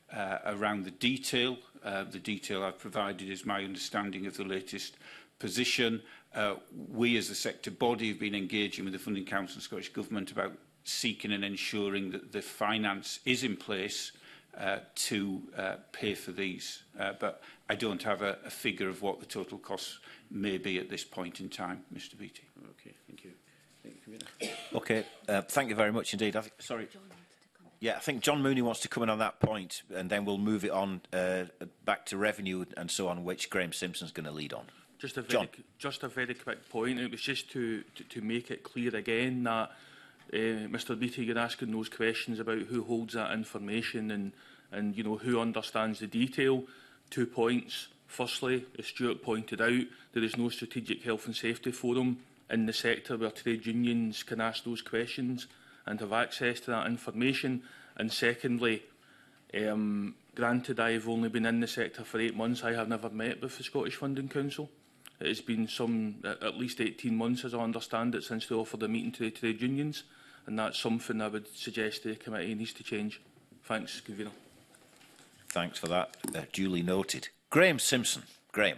uh, around the detail. Uh, the detail I've provided is my understanding of the latest position. Uh, we as a sector body have been engaging with the Funding Council and Scottish Government about seeking and ensuring that the finance is in place uh, to uh, pay for these. Uh, but I don't have a, a figure of what the total costs may be at this point in time, Mr Beattie. Okay, uh, thank you very much indeed. I sorry. Yeah, I think John Mooney wants to come in on that point, and then we'll move it on uh, back to revenue and so on, which Graham Simpson's going to lead on. Just a very, John. just a very quick point. It was just to, to, to make it clear again that uh, Mr. Beattie, you're asking those questions about who holds that information and and you know who understands the detail. Two points. Firstly, as Stuart pointed out, there is no strategic health and safety forum in the sector where trade unions can ask those questions and have access to that information. And secondly, um, granted I have only been in the sector for eight months, I have never met with the Scottish Funding Council. It has been some, at least 18 months as I understand it, since they offered a meeting to the trade unions. And that's something I would suggest the committee needs to change. Thanks, Convener. Thanks for that. Uh, duly noted. Graham Simpson. Graham.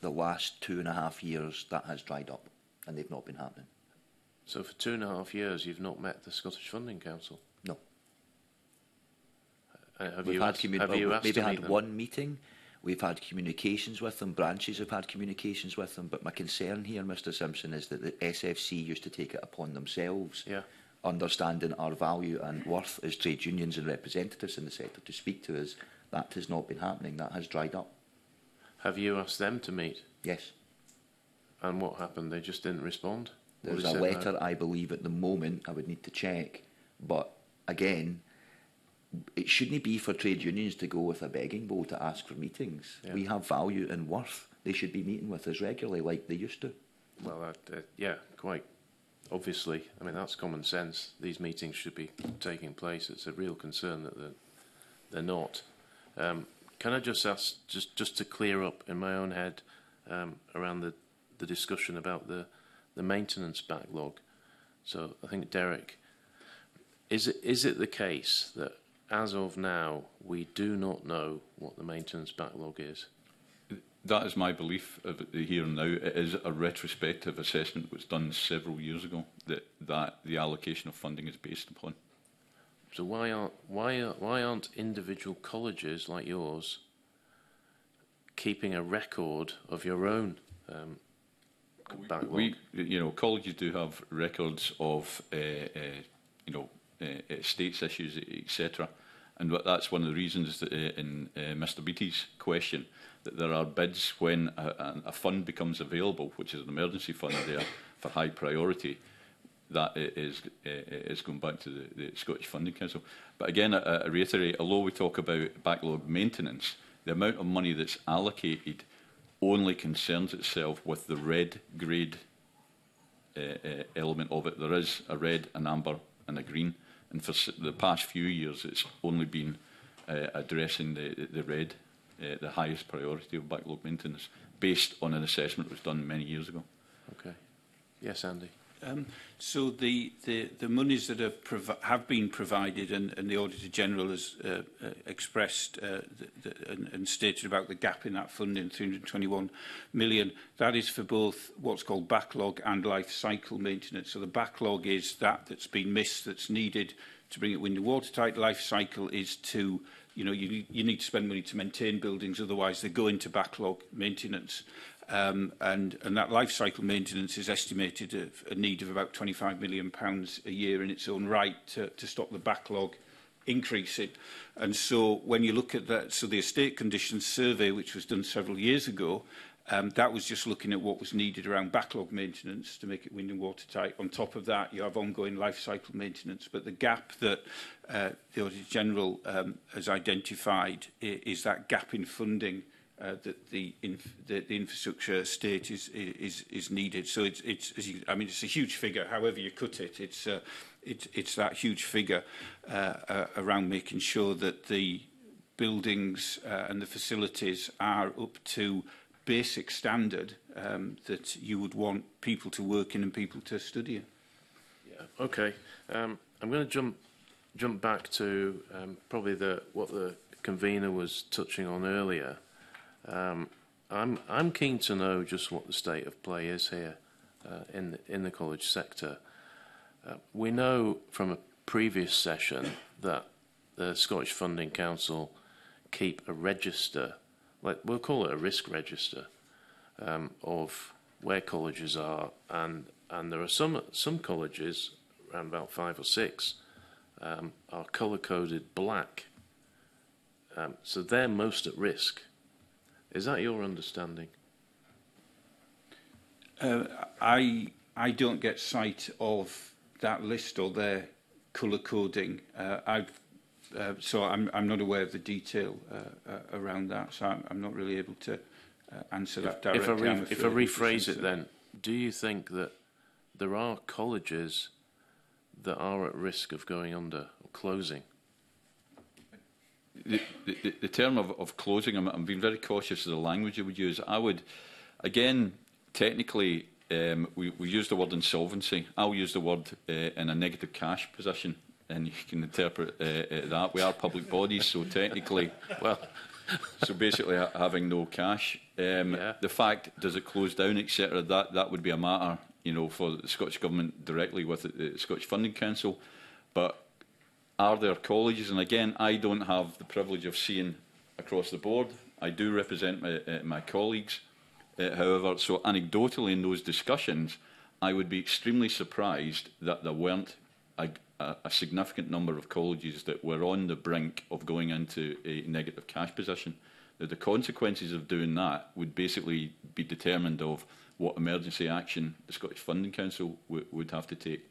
the last two and a half years, that has dried up and they've not been happening. So for two and a half years, you've not met the Scottish Funding Council? No. Uh, have, We've you had asked, have you asked maybe had them? one meeting. We've had communications with them. Branches have had communications with them. But my concern here, Mr Simpson, is that the SFC used to take it upon themselves, yeah. understanding our value and worth as trade unions and representatives in the sector, to speak to us. That has not been happening. That has dried up. Have you asked them to meet? Yes. And what happened? They just didn't respond? There's a letter, that? I believe, at the moment. I would need to check. But again, it shouldn't be for trade unions to go with a begging bowl to ask for meetings. Yeah. We have value and worth. They should be meeting with us regularly like they used to. Well, that, uh, yeah, quite obviously. I mean, that's common sense. These meetings should be taking place. It's a real concern that they're, they're not. Um, Can I just ask, just just to clear up in my own head um, around the the discussion about the the maintenance backlog? So I think Derek, is it is it the case that as of now we do not know what the maintenance backlog is? That is my belief of here and now. It is a retrospective assessment which was done several years ago that, that the allocation of funding is based upon. So why aren't why why aren't individual colleges like yours keeping a record of your own um, backlog? We, we, you know, colleges do have records of uh, uh, you know uh, uh states issues, etc. And that's one of the reasons that, uh, in uh, Mr. Beattie's question that there are bids when a, a fund becomes available, which is an emergency fund there for high priority that is, is going back to the, the Scottish Funding Council. But again, I, I reiterate, although we talk about backlog maintenance, the amount of money that's allocated only concerns itself with the red grade uh, uh, element of it. There is a red, an amber, and a green. And for the past few years, it's only been uh, addressing the, the red, uh, the highest priority of backlog maintenance, based on an assessment that was done many years ago. Okay. Yes, Andy. Um, so the, the, the monies that are have been provided and, and the Auditor General has uh, uh, expressed uh, the, the, and, and stated about the gap in that funding, 321 million, that is for both what's called backlog and life cycle maintenance. So the backlog is that that's been missed, that's needed to bring it window watertight. Life cycle is to, you know, you, you need to spend money to maintain buildings, otherwise they go into backlog maintenance. Um, and, and that life cycle maintenance is estimated at a need of about £25 million pounds a year in its own right to, to stop the backlog increasing. And so when you look at that, so the estate conditions survey, which was done several years ago, um, that was just looking at what was needed around backlog maintenance to make it wind and watertight. On top of that, you have ongoing life cycle maintenance. But the gap that uh, the Auditor General um, has identified is that gap in funding – uh, that the, inf the, the infrastructure state is, is, is needed. So it's, it's, as you, I mean, it's a huge figure. However you cut it, it's, uh, it's, it's that huge figure uh, uh, around making sure that the buildings uh, and the facilities are up to basic standard um, that you would want people to work in and people to study in. Yeah. Okay. Um, I'm going to jump jump back to um, probably the what the convener was touching on earlier Um, I'm I'm keen to know just what the state of play is here uh, in the, in the college sector. Uh, we know from a previous session that the Scottish Funding Council keep a register, like we'll call it a risk register, um, of where colleges are, and and there are some some colleges, around about five or six, um, are colour coded black. Um, so they're most at risk. Is that your understanding? Uh, I I don't get sight of that list or their colour coding. Uh, I've uh, so I'm I'm not aware of the detail uh, uh, around that. So I'm, I'm not really able to uh, answer if, that directly. If I, re- if I rephrase it, then do you think that there are colleges that are at risk of going under or closing? the, the, term of, of closing, I'm, I'm being very cautious of the language I would use. I would, again, technically, um, we, we use the word insolvency. I'll use the word uh, in a negative cash position, and you can interpret uh, uh, that. We are public bodies, so technically, well, so basically having no cash. Um, yeah. The fact, does it close down, etc., that, that would be a matter, you know, for the Scottish Government directly with the, the Scottish Funding Council. But are there colleges? And again, I don't have the privilege of seeing across the board. I do represent my, uh, my colleagues. Uh, however, so anecdotally in those discussions, I would be extremely surprised that there weren't a, a, a significant number of colleges that were on the brink of going into a negative cash position. Now, the consequences of doing that would basically be determined of what emergency action the Scottish Funding Council would have to take.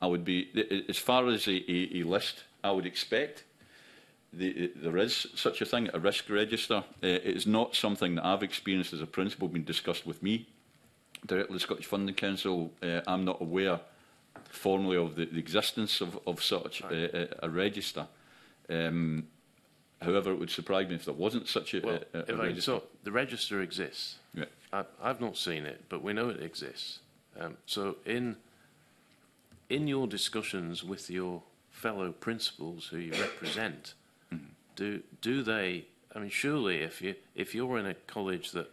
I would be, as far as a, a, a list, I would expect the, there is such a thing, a risk register. Uh, it is not something that I've experienced as a principal being discussed with me directly the Scottish Funding Council. Uh, I'm not aware formally of the, the existence of, of such a, a, a register. Um, however, it would surprise me if there wasn't such a, well, a, a register. so the register exists. Yeah. I, I've not seen it, but we know it exists. Um, so in in your discussions with your fellow principals who you represent, mm-hmm. do do they? I mean, surely if you if you're in a college that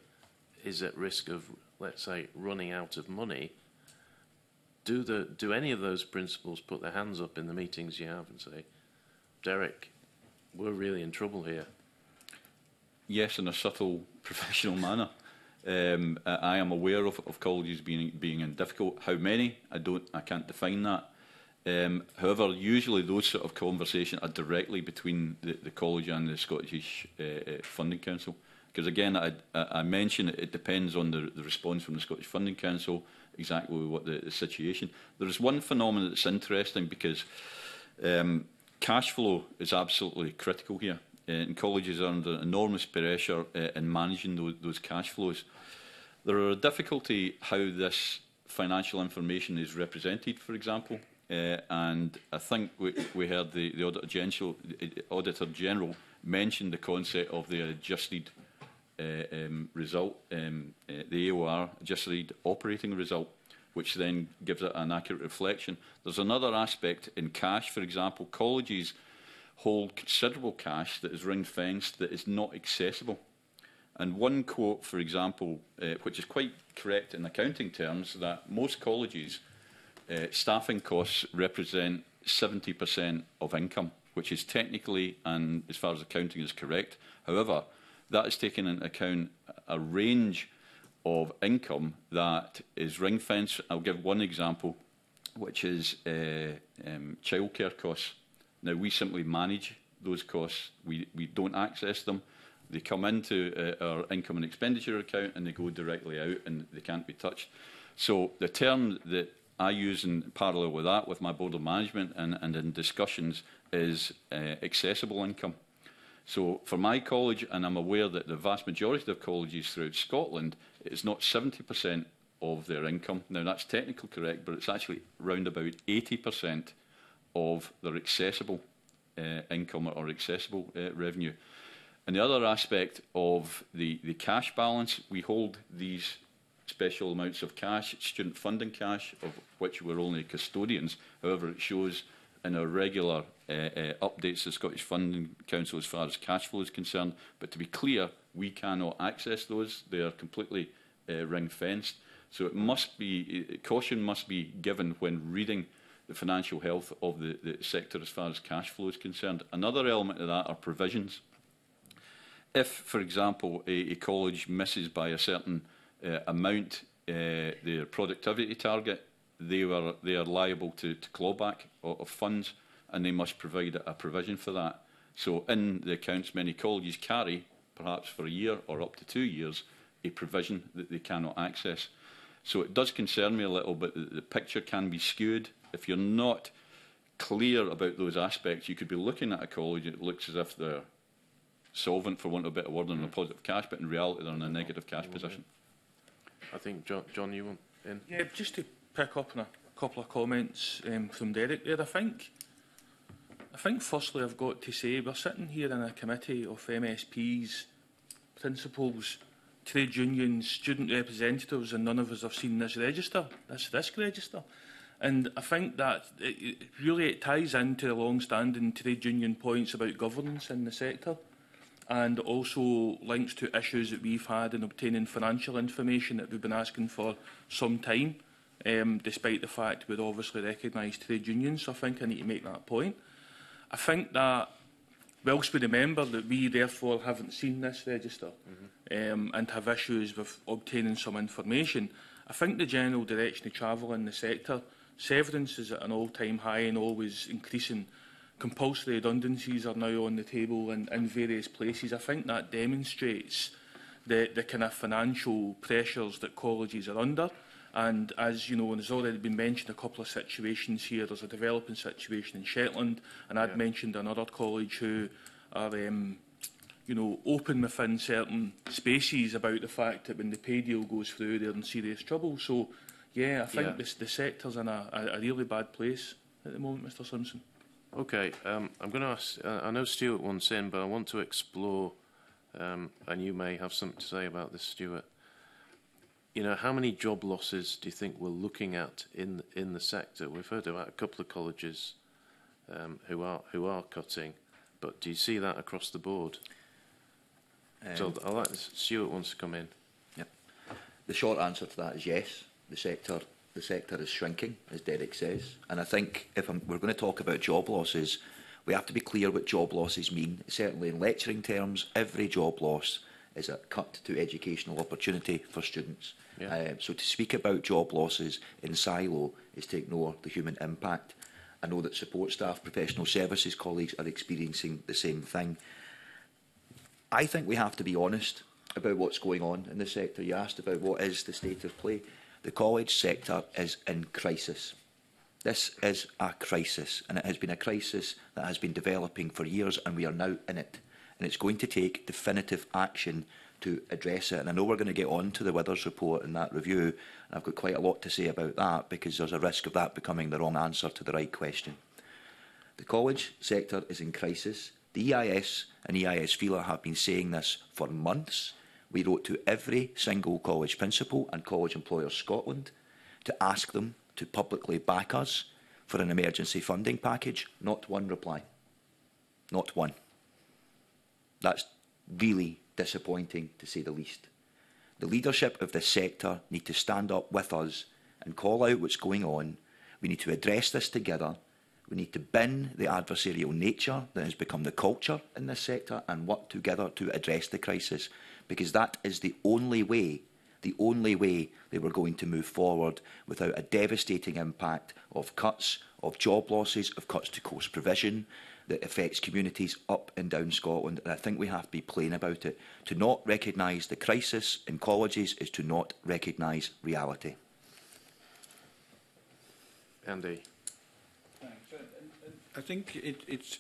is at risk of, let's say, running out of money, do the do any of those principals put their hands up in the meetings you have and say, Derek, we're really in trouble here? Yes, in a subtle professional manner. Um, I am aware of, of colleges being being in difficult. How many? I don't. I can't define that. Um, however, usually those sort of conversations are directly between the, the college and the Scottish uh, Funding Council. Because again, I, I mentioned it, it depends on the, the response from the Scottish Funding Council, exactly what the, the situation. There is one phenomenon that's interesting because um, cash flow is absolutely critical here. Eh, and colleges are under enormous pressure eh, in managing those, those cash flows. There are a difficulty how this financial information is represented, for example, uh, and I think we, we heard the, the Auditor, General, Auditor General mention the concept of the adjusted uh, um, result, um, uh, the AOR, adjusted operating result, which then gives it an accurate reflection. There's another aspect in cash, for example, colleges – hold considerable cash that is ring-fenced that is not accessible. And one quote, for example, uh, which is quite correct in accounting terms, that most colleges, uh, staffing costs represent 70% of income, which is technically, and as far as accounting is correct, however, that is taking into account a range of income that is ring fenced. I'll give one example, which is uh, um, childcare costs. Now, we simply manage those costs. We, we don't access them. They come into uh, our income and expenditure account and they go directly out and they can't be touched. So the term that I use in parallel with that with my Board of Management and, and in discussions is uh, accessible income. So for my college, and I'm aware that the vast majority of colleges throughout Scotland, it's not 70% of their income. Now, that's technically correct, but it's actually round about 80% of their accessible uh, income or accessible uh, revenue. And the other aspect of the, the cash balance, we hold these special amounts of cash, student funding cash, of which we're only custodians. However, it shows in our regular uh, uh, updates to the Scottish Funding Council as far as cash flow is concerned. But to be clear, we cannot access those. They are completely uh, ring-fenced. So it must be, uh, caution must be given when reading the financial health of the, the sector as far as cash flow is concerned. Another element of that are provisions. If, for example, a, a college misses by a certain uh, amount uh, their productivity target, they, were, they are liable to, to clawback of, of funds and they must provide a, a provision for that. So in the accounts, many colleges carry, perhaps for a year or up to two years, a provision that they cannot access. So it does concern me a little bit that the picture can be skewed if you're not clear about those aspects, you could be looking at a college that looks as if they're solvent, for want of a better word, on a mm. positive cash, but in reality they're in a negative cash mm. position. I think, John, John you want in? Yeah, just to pick up on a couple of comments um, from Derek there, I think. I think firstly I've got to say we're sitting here in a committee of MSPs, principals, trade unions, student representatives and none of us have seen this register, this risk register. And I think that it, really it ties into the long-standing trade union points about governance in the sector and also links to issues that we've had in obtaining financial information that we've been asking for some time, um, despite the fact we'd obviously recognised trade unions. So I think I need to make that point. I think that whilst we remember that we therefore haven't seen this register mm -hmm. um, and have issues with obtaining some information, I think the general direction of travel in the sector Severance is at an all-time high and always increasing. Compulsory redundancies are now on the table in, in various places. I think that demonstrates the, the kind of financial pressures that colleges are under. And as you know, and has already been mentioned, a couple of situations here. There's a developing situation in Shetland, and I'd yeah. mentioned another college who are, um, you know, open within certain spaces about the fact that when the pay deal goes through, they're in serious trouble. So Yeah, I think yeah. The, the sector's in a, a, a really bad place at the moment, Mr Simpson. Okay, um, I'm going to ask, uh, I know Stuart wants in, but I want to explore, um, and you may have something to say about this, Stuart. You know, how many job losses do you think we're looking at in in the sector? We've heard about a couple of colleges um, who are who are cutting, but do you see that across the board? Um, so I'll like Stuart wants to come in. Yep. The short answer to that is yes the sector the sector is shrinking, as Derek says. And I think if I'm, we're going to talk about job losses, we have to be clear what job losses mean. Certainly in lecturing terms, every job loss is a cut to educational opportunity for students. Yeah. Uh, so to speak about job losses in silo is to ignore the human impact. I know that support staff, professional services colleagues are experiencing the same thing. I think we have to be honest about what's going on in the sector. You asked about what is the state of play. The college sector is in crisis. This is a crisis, and it has been a crisis that has been developing for years, and we are now in it. And it's going to take definitive action to address it. And I know we're going to get on to the Withers report and that review, and I've got quite a lot to say about that because there's a risk of that becoming the wrong answer to the right question. The college sector is in crisis. The EIS and EIS FILA have been saying this for months. We wrote to every single college principal and college employer Scotland to ask them to publicly back us for an emergency funding package. Not one reply. Not one. That's really disappointing to say the least. The leadership of this sector need to stand up with us and call out what's going on. We need to address this together. We need to bin the adversarial nature that has become the culture in this sector and work together to address the crisis because that is the only way, the only way they were going to move forward without a devastating impact of cuts, of job losses, of cuts to cost provision that affects communities up and down Scotland. And I think we have to be plain about it. To not recognise the crisis in colleges is to not recognise reality. Andy. I think it, it's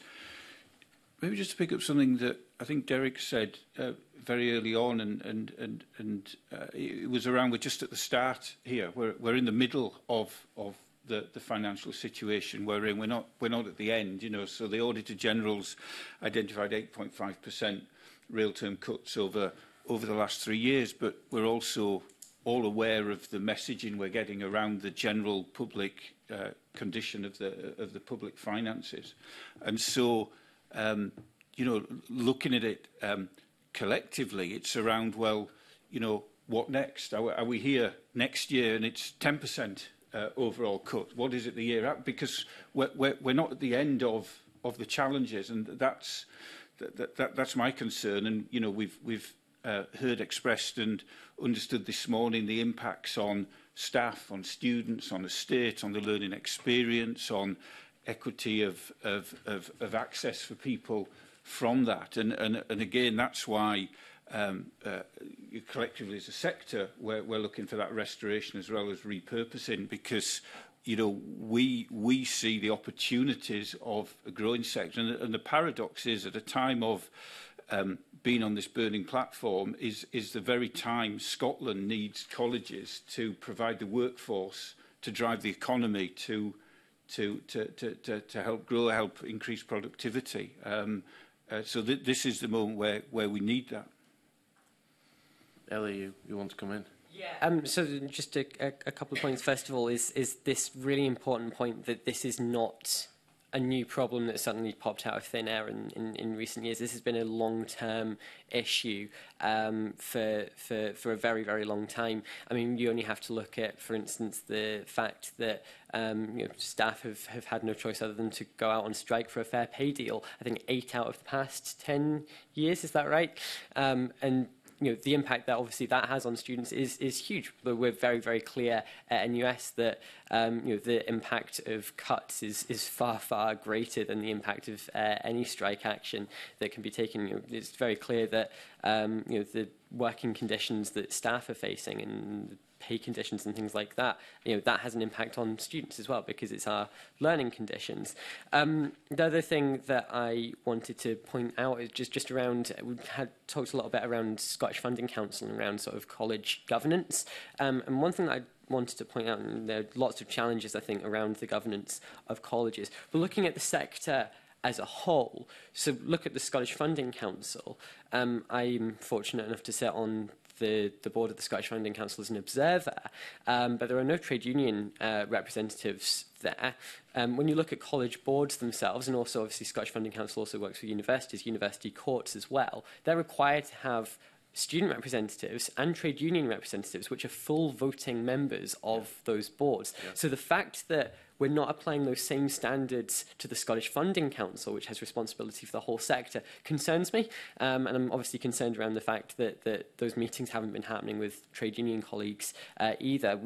maybe just to pick up something that I think Derek said. Uh, very early on, and, and, and, and uh, it was around, we're just at the start here. We're, we're in the middle of, of the, the financial situation we're in. We're not, we're not at the end, you know. So the Auditor General's identified 8.5% real term cuts over, over the last three years, but we're also all aware of the messaging we're getting around the general public uh, condition of the, of the public finances. And so, um, you know, looking at it, um, collectively it's around, well, you know, what next? Are, are we here next year and it's 10% uh, overall cut? What is it the year out? Because we're, we're, we're not at the end of, of the challenges and that's, that, that, that's my concern. And, you know, we've, we've uh, heard expressed and understood this morning the impacts on staff, on students, on the state, on the learning experience, on equity of, of, of, of access for people from that. And, and, and again, that's why um, uh, collectively as a sector, we're, we're looking for that restoration as well as repurposing because you know, we, we see the opportunities of a growing sector. And, and the paradox is at a time of um, being on this burning platform is, is the very time Scotland needs colleges to provide the workforce, to drive the economy, to, to, to, to, to, to help grow, help increase productivity. Um, Uh, so th this is the moment where, where we need that. Ellie, you, you want to come in? Yeah. Um, so just a, a, a couple of points. First of all, is is this really important point that this is not a new problem that suddenly popped out of thin air in, in, in recent years. This has been a long-term issue um, for, for, for a very, very long time. I mean, you only have to look at, for instance, the fact that um, you know, staff have, have had no choice other than to go out on strike for a fair pay deal. I think eight out of the past 10 years, is that right? Um, and you know, the impact that obviously that has on students is, is huge. But we're very, very clear at NUS that um, you know, the impact of cuts is, is far, far greater than the impact of uh, any strike action that can be taken. You know, it's very clear that um, you know, the working conditions that staff are facing and pay conditions and things like that, you know, that has an impact on students as well because it's our learning conditions. Um, the other thing that I wanted to point out is just, just around, we had talked a lot about around Scottish Funding Council and around sort of college governance. Um, and one thing that I wanted to point out, and there are lots of challenges, I think, around the governance of colleges, but looking at the sector as a whole. So look at the Scottish Funding Council. Um, I'm fortunate enough to sit on the, the board of the Scottish Founding Council as an observer, um, but there are no trade union uh, representatives there. Um, when you look at college boards themselves, and also obviously Scottish Funding Council also works with universities, university courts as well, they're required to have student representatives and trade union representatives, which are full voting members of yeah. those boards. Yeah. So the fact that we're not applying those same standards to the Scottish Funding Council, which has responsibility for the whole sector, concerns me. Um, and I'm obviously concerned around the fact that, that those meetings haven't been happening with trade union colleagues uh, either.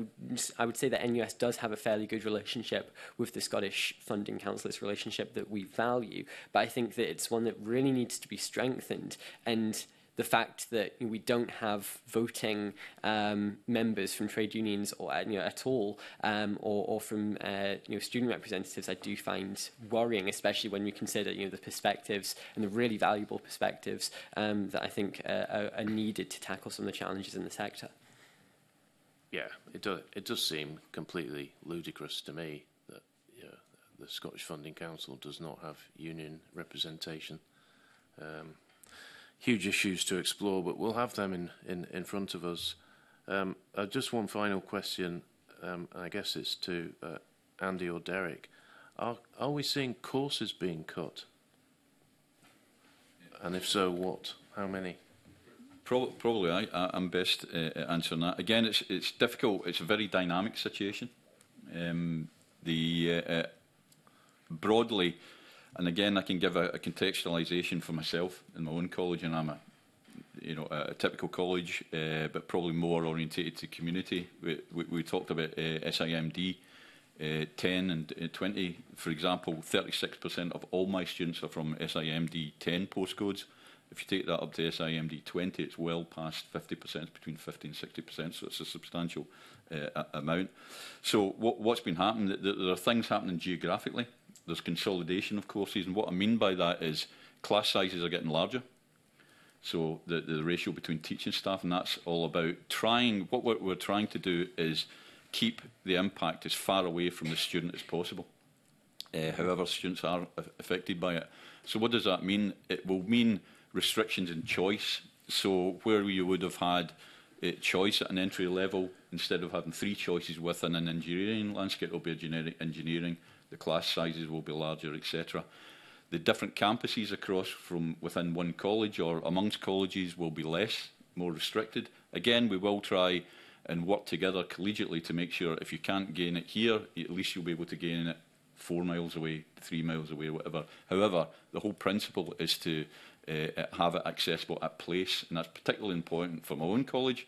I would say that NUS does have a fairly good relationship with the Scottish Funding Council. It's a relationship that we value, but I think that it's one that really needs to be strengthened. And the fact that you know, we don't have voting um, members from trade unions or uh, you know, at all, um, or, or from uh, you know, student representatives, I do find worrying, especially when you consider you know, the perspectives and the really valuable perspectives um, that I think uh, are, are needed to tackle some of the challenges in the sector. Yeah, it does. It does seem completely ludicrous to me that you know, the Scottish Funding Council does not have union representation. Um, huge issues to explore, but we'll have them in, in, in front of us. Um, uh, just one final question, um, I guess it's to uh, Andy or Derek. Are, are we seeing courses being cut? And if so, what? How many? Pro probably I, I'm best uh, answering that. Again, it's, it's difficult. It's a very dynamic situation. Um, the uh, uh Broadly, And again, I can give a, a contextualisation for myself in my own college, and I'm a you know a, a typical college, uh, but probably more orientated to community. We, we, we talked about uh, eh, SIMD. Uh, eh, 10 and 20, for example, 36% of all my students are from SIMD 10 postcodes. If you take that up to SIMD 20, it's well past 50%, between 50 and 60%, so it's a substantial uh, amount. So what, what's been happening, there are things happening geographically there's consolidation of courses. And what I mean by that is class sizes are getting larger. So the, the ratio between teaching staff, and that's all about trying, what we're, we're trying to do is keep the impact as far away from the student as possible. Uh, however, students are affected by it. So what does that mean? It will mean restrictions in choice. So where you would have had uh, choice at an entry level, instead of having three choices within an engineering landscape, it will be a generic engineering the class sizes will be larger, etc. The different campuses across from within one college or amongst colleges will be less, more restricted. Again, we will try and work together collegiately to make sure if you can't gain it here, at least you'll be able to gain it four miles away, three miles away, whatever. However, the whole principle is to uh, have it accessible at place, and that's particularly important for my own college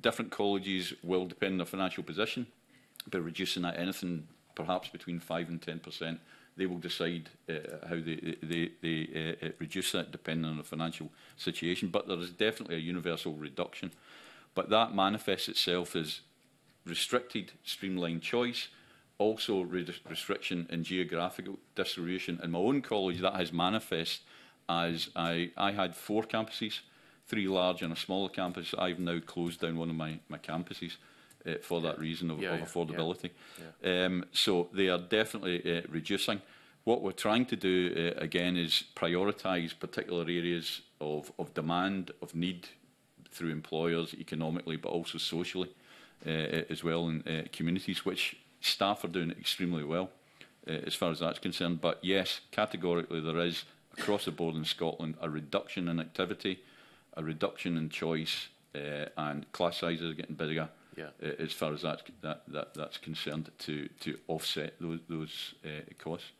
Different colleges will, depend on their financial position, but reducing that anything perhaps between 5 and 10% they will decide uh, how they, they, they uh, uh, reduce that depending on the financial situation. But there is definitely a universal reduction. But that manifests itself as restricted streamlined choice, also restriction in geographical distribution. In my own college, that has manifest as I, I had four campuses, three large and a smaller campus. I've now closed down one of my, my campuses uh, for that reason of, yeah, of affordability. Um, so they are definitely uh, reducing. What we're trying to do, uh, again, is prioritise particular areas of, of demand, of need through employers economically, but also socially as well in communities, which staff are doing extremely well as far as that's concerned. But yes, categorically, there is across the board in Scotland a reduction in activity, a reduction in choice, uh, and class sizes are getting bigger, yeah. uh, as far as that's, that, that, that's concerned to, to offset those, those uh, costs.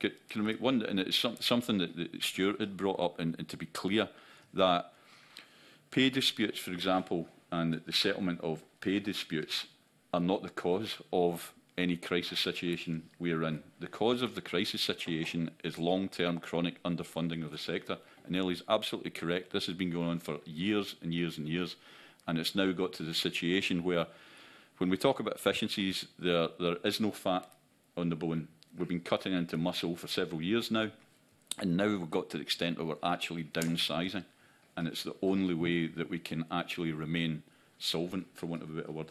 Can, can I make one, and it's some, something that, that Stuart had brought up, and, and to be clear, that pay disputes, for example, and the settlement of pay disputes are not the cause of any crisis situation we're in. The cause of the crisis situation is long-term chronic underfunding of the sector. And Ellie's absolutely correct. This has been going on for years and years and years. And it's now got to the situation where when we talk about efficiencies, there, there is no fat on the bone. We've been cutting into muscle for several years now, and now we've got to the extent where we're actually downsizing. And it's the only way that we can actually remain solvent, for want of a better word,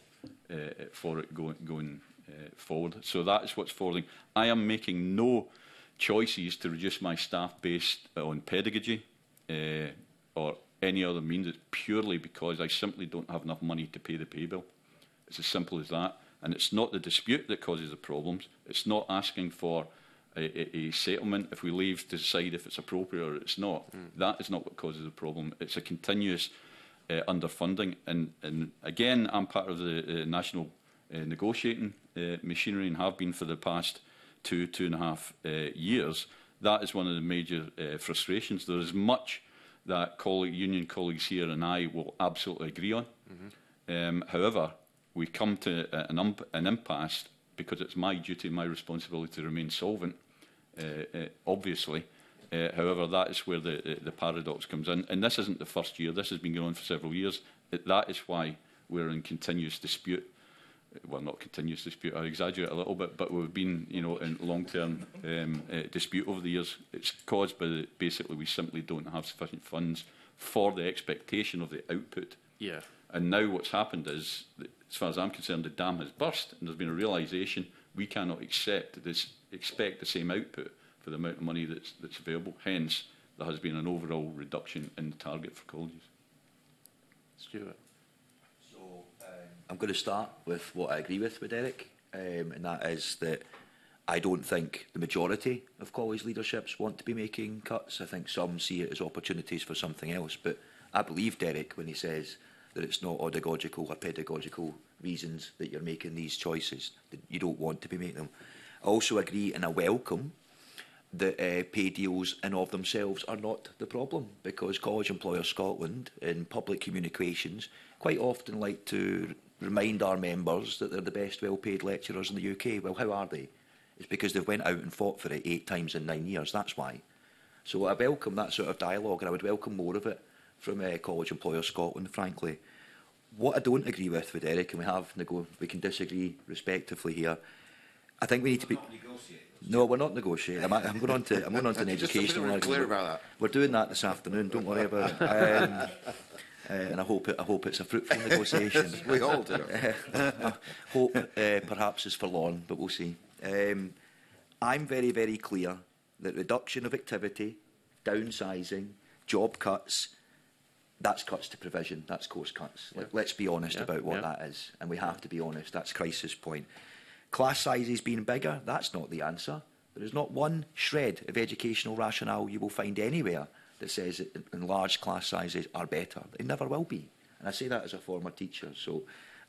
uh, for it going, going uh, forward. So that is what's forwarding. I am making no choices to reduce my staff based on pedagogy uh, or any other means. It's purely because I simply don't have enough money to pay the pay bill. It's as simple as that. And it's not the dispute that causes the problems. It's not asking for a, a, settlement if we leave to decide if it's appropriate or it's not. Mm. That is not what causes the problem. It's a continuous uh, underfunding. And, and again, I'm part of the uh, national uh, negotiating uh, machinery and have been for the past two, two and a half uh, years. That is one of the major uh, frustrations. There is much that colleague, union colleagues here and I will absolutely agree on. Mm -hmm. um, however, we come to an, an impasse because it's my duty, my responsibility to remain solvent, uh, uh, obviously. Uh, however, that is where the, the, the paradox comes in. And this isn't the first year. This has been going on for several years. That is why we're in continuous dispute well, not continuous dispute, I exaggerate a little bit, but we've been, you know, in long-term um, uh, dispute over the years. It's caused by the, basically we simply don't have sufficient funds for the expectation of the output. Yeah. And now what's happened is, as far as I'm concerned, the dam has burst, and there's been a realisation we cannot accept this, expect the same output for the amount of money that's, that's available. Hence, there has been an overall reduction in the target for colleges. Stuart. I'm going to start with what I agree with with Derek, um, and that is that I don't think the majority of college leaderships want to be making cuts. I think some see it as opportunities for something else, but I believe Derek when he says that it's not pedagogical or pedagogical reasons that you're making these choices, that you don't want to be making them. I also agree and I welcome that uh, pay deals in of themselves are not the problem because College Employers Scotland in public communications quite often like to remind our members that they're the best well-paid lecturers in the UK. Well, how are they? It's because they've went out and fought for it eight times in nine years. That's why. So I welcome that sort of dialogue, and I would welcome more of it from uh, College Employer Scotland, frankly. What I don't agree with with Eric, and we have we can disagree respectively here. I think we need we're to be. No, we're not negotiating. I'm, I'm, going on to I'm going on to an education. Just clear about that. We're doing that this afternoon. Don't worry about it. Um, uh, and I hope it, I hope it's a fruitful negotiation. we all do. uh, hope uh, perhaps is forlorn, but we'll see. Um, I'm very, very clear that reduction of activity, downsizing, job cuts, that's cuts to provision, that's course cuts. yeah. let's be honest yeah. about what yeah. that is, and we have to be honest. That's crisis point. Class sizes being bigger, that's not the answer. There is not one shred of educational rationale you will find anywhere that says that enlarged class sizes are better. They never will be. And I say that as a former teacher. So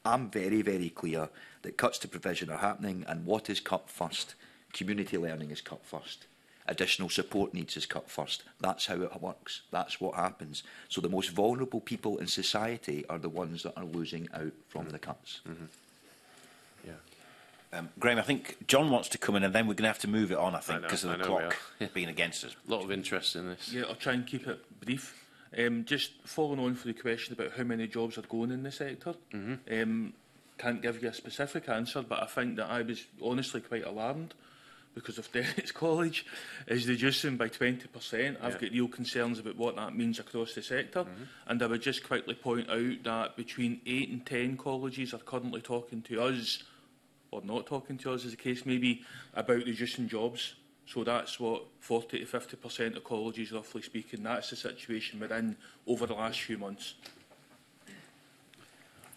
I'm very, very clear that cuts to provision are happening and what is cut first? Community learning is cut first. Additional support needs is cut first. That's how it works. That's what happens. So the most vulnerable people in society are the ones that are losing out from mm -hmm. the cuts. Mm -hmm. Um, Graham, I think John wants to come in and then we're going to have to move it on, I think, because of the clock yeah. being against us. A lot of interest in this. Yeah, I'll try and keep it brief. Um, just following on for the question about how many jobs are going in the sector, mm -hmm. um, can't give you a specific answer, but I think that I was honestly quite alarmed because of Derek's College is reducing by 20%. I've yeah. got real concerns about what that means across the sector. Mm -hmm. And I would just quickly point out that between 8 and 10 colleges are currently talking to us or not talking to us, as the case may be, about reducing jobs. So that's what 40 to 50% of colleges, roughly speaking, that's the situation we're in over the last few months.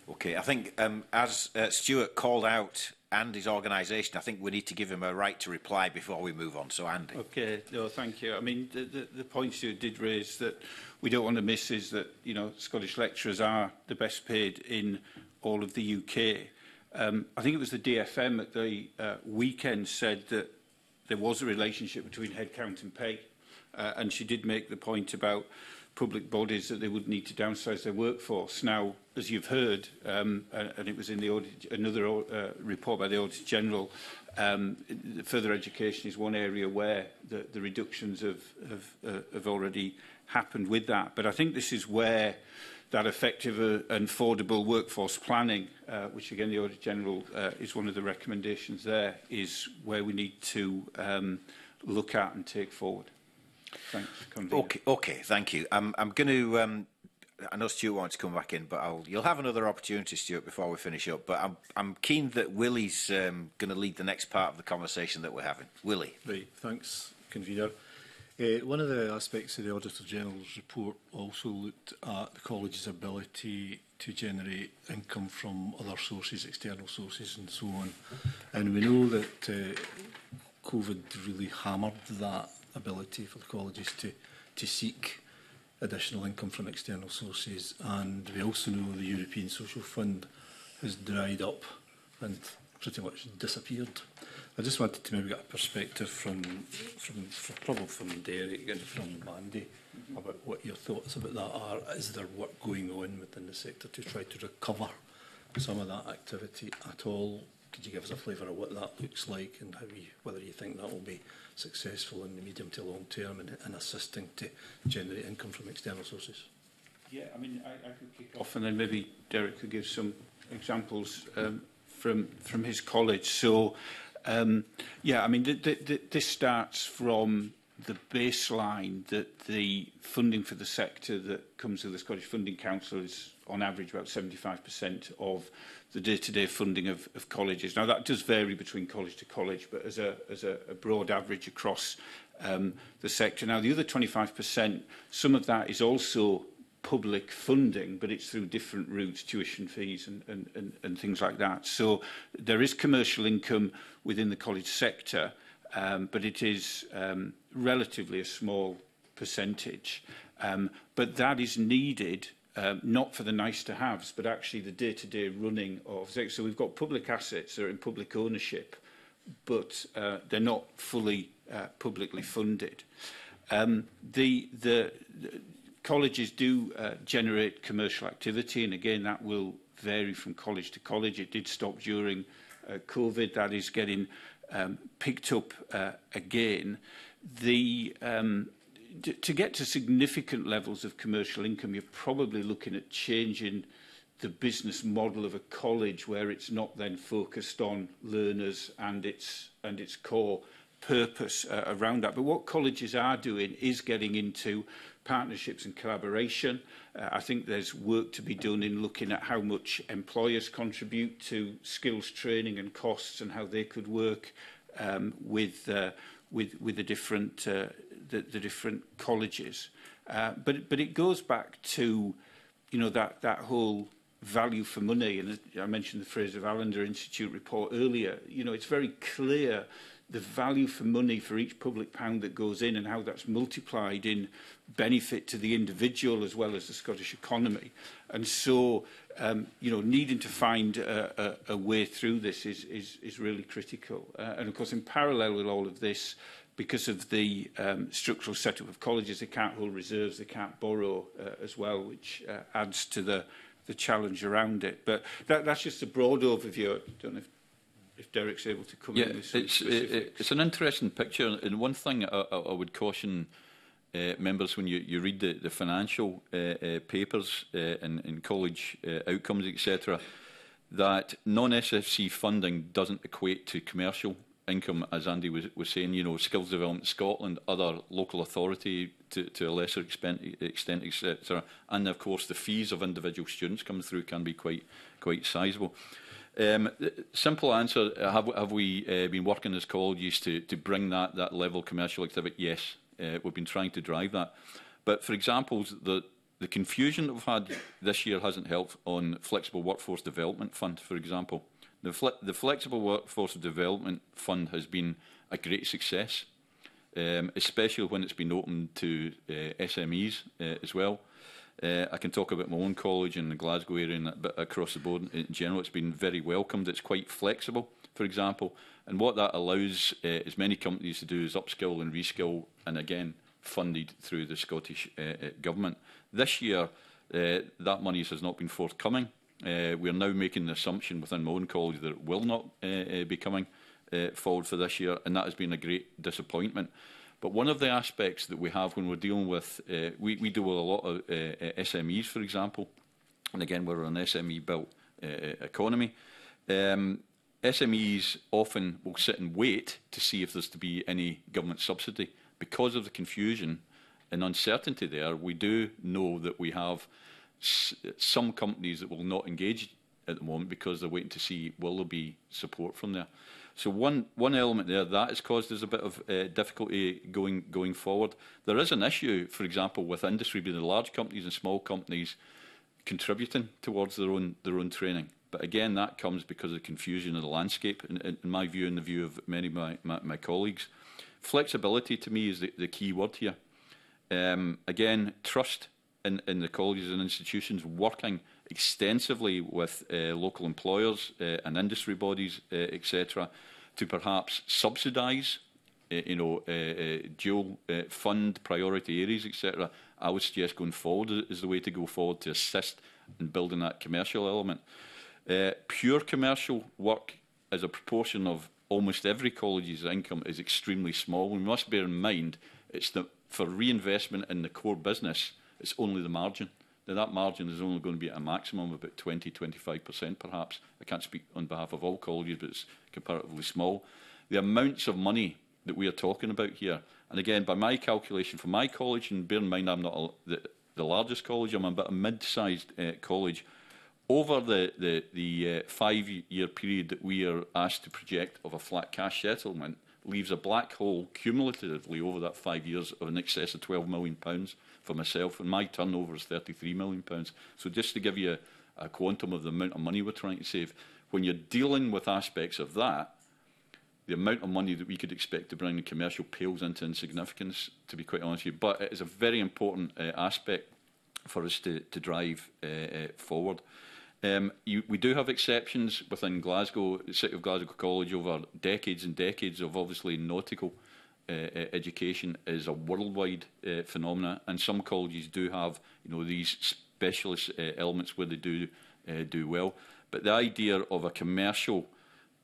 Okay, I think um, as uh, Stuart called out and his organisation, I think we need to give him a right to reply before we move on. So, Andy. Okay, no, thank you. I mean, the, the, the point Stuart did raise that we don't want to miss is that, you know, Scottish lecturers are the best paid in all of the UK. Um, I think it was the DFM at the uh, weekend said that there was a relationship between headcount and pay. Uh, and she did make the point about public bodies that they would need to downsize their workforce. Now, as you've heard, um, and, it was in the audit, another uh, report by the Auditor General, um, further education is one area where the, the reductions have, have, uh, have already happened with that. But I think this is where that effective uh, and affordable workforce planning, uh, which again the Auditor General uh, is one of the recommendations there, is where we need to um, look at and take forward. Thanks, Okay, okay, thank you. I'm, I'm going to um, I know Stuart wants to come back in, but I'll, you'll have another opportunity, Stuart, before we finish up. But I'm, I'm keen that Willie's um, going to lead the next part of the conversation that we're having. Willie. Right, thanks, convener. Uh, one of the aspects of the Auditor General's report also looked at the college's ability to generate income from other sources, external sources, and so on. And we know that uh, COVID really hammered that ability for the colleges to, to seek additional income from external sources. And we also know the European Social Fund has dried up and pretty much disappeared. I just wanted to maybe get a perspective from, from, from probably from Derek and from Mandy about what your thoughts about that are. Is there work going on within the sector to try to recover some of that activity at all? Could you give us a flavour of what that looks like and how you, whether you think that will be successful in the medium to long term and, and assisting to generate income from external sources? Yeah, I mean, I, I could kick off and then maybe Derek could give some examples um, from from his college. So Um, yeah, I mean, th th th this starts from the baseline that the funding for the sector that comes through the Scottish Funding Council is on average about 75% of the day-to-day -day funding of, of colleges. Now that does vary between college to college, but as a, as a, a broad average across um, the sector. Now the other 25%, some of that is also public funding, but it's through different routes, tuition fees and, and, and, and things like that. So there is commercial income within the college sector, um, but it is um, relatively a small percentage. Um, but that is needed um, not for the nice to haves, but actually the day to day running of So we've got public assets that are in public ownership, but uh, they're not fully uh, publicly funded. Um, the, the, the colleges do uh, generate commercial activity, and again, that will vary from college to college. It did stop during uh, COVID that is getting um, picked up uh, again, the um, to get to significant levels of commercial income, you're probably looking at changing the business model of a college where it's not then focused on learners and its and its core purpose uh, around that. But what colleges are doing is getting into partnerships and collaboration. Uh, I think there's work to be done in looking at how much employers contribute to skills training and costs and how they could work um, with, uh, with, with the, different, uh, the, the different colleges. Uh, but, but it goes back to you know, that, that whole value for money. And I mentioned the phrase of Allender Institute report earlier. You know, it's very clear the value for money for each public pound that goes in and how that's multiplied in benefit to the individual as well as the Scottish economy. And so, um, you know, needing to find a, a, a way through this is, is, is really critical. Uh, and of course, in parallel with all of this, because of the um, structural setup of colleges, they can't hold reserves, they can't borrow uh, as well, which uh, adds to the, the challenge around it. But that, that's just a broad overview. I don't know if if Derek's able to come yeah, in with some it's, specifics. It, it's an interesting picture, and one thing I, I, I would caution uh, members, when you, you read the, the financial uh, uh, papers uh, in, in college uh, outcomes, etc., that non-SFC funding doesn't equate to commercial income, as Andy was, was saying, you know, Skills Development Scotland, other local authority to, to a lesser extent, extent etc. And of course, the fees of individual students coming through can be quite, quite sizable. Um, simple answer, have, have we uh, been working as colleges to, to bring that, that level of commercial activity? Yes, uh, we've been trying to drive that. But for example, the, the confusion that we've had this year hasn't helped on Flexible Workforce Development Fund, for example. The, fle the Flexible Workforce Development Fund has been a great success, um, especially when it's been opened to uh, SMEs uh, as well. Uh, I can talk about my own college in the Glasgow area and but across the board in general. It's been very welcomed. It's quite flexible, for example. And what that allows uh, as many companies to do is upskill and reskill and again funded through the Scottish uh, uh, Government. This year, uh, that money has not been forthcoming. we're now making the assumption within my own college that it will not be coming forward for this year, and that has been a great disappointment. But one of the aspects that we have when we're dealing with, uh, we, we deal with a lot of uh, SMEs, for example, and again, we're an SME built uh, economy. Um, SMEs often will sit and wait to see if there's to be any government subsidy because of the confusion and uncertainty there, we do know that we have some companies that will not engage at the moment because they're waiting to see will there be support from there. So one one element there that has caused us a bit of uh, difficulty going going forward. There is an issue, for example, with industry being the large companies and small companies contributing towards their own their own training. But again, that comes because of the confusion of the landscape, in, in my view and the view of many of my, my, my colleagues. Flexibility to me is the, the key word here. Um, again, trust in, in the colleges and institutions working extensively with uh, local employers uh, and industry bodies, uh, etc., to perhaps subsidise, uh, you know, uh, uh, dual fund priority areas, etc. I would suggest going forward is the way to go forward to assist in building that commercial element. pure commercial work as a proportion of almost every college's income is extremely small. We must bear in mind it's the, for reinvestment in the core business, it's only the margin. Now, that margin is only going to be at a maximum of about 20, 25% perhaps. I can't speak on behalf of all colleges, but it's comparatively small. The amounts of money that we are talking about here, and again, by my calculation for my college, and bear in mind I'm not a, the, the largest college, I'm a, a mid sized uh, eh, college over the, the, the uh, five-year period that we are asked to project of a flat cash settlement leaves a black hole cumulatively over that five years of in excess of £12 million pounds for myself, and my turnover is £33 million. Pounds. So just to give you a, a quantum of the amount of money we're trying to save, when you're dealing with aspects of that, the amount of money that we could expect to bring in commercial pales into insignificance, to be quite honest with you. But it is a very important uh, aspect for us to, to drive uh, uh, forward. Um, you, we do have exceptions within Glasgow, City of Glasgow College, over decades and decades of obviously nautical uh, e-, education is a worldwide uh, phenomenon, and some colleges do have you know these specialist uh, elements where they do uh, do well. But the idea of a commercial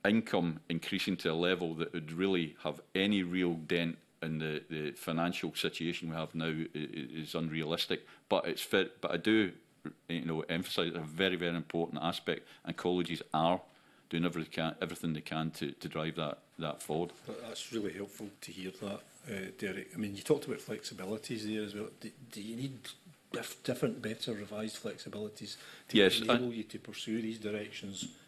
income increasing to a level that would really have any real dent in the, the financial situation we have now is, is unrealistic. But it's fit. But I do you know, emphasise a very, very important aspect, and colleges are doing every can, everything they can to, to drive that, that forward. That's really helpful to hear that, uh, Derek. I mean, you talked about flexibilities there as well. Do, do you need dif different, better, revised flexibilities to yes, enable I, you to pursue these directions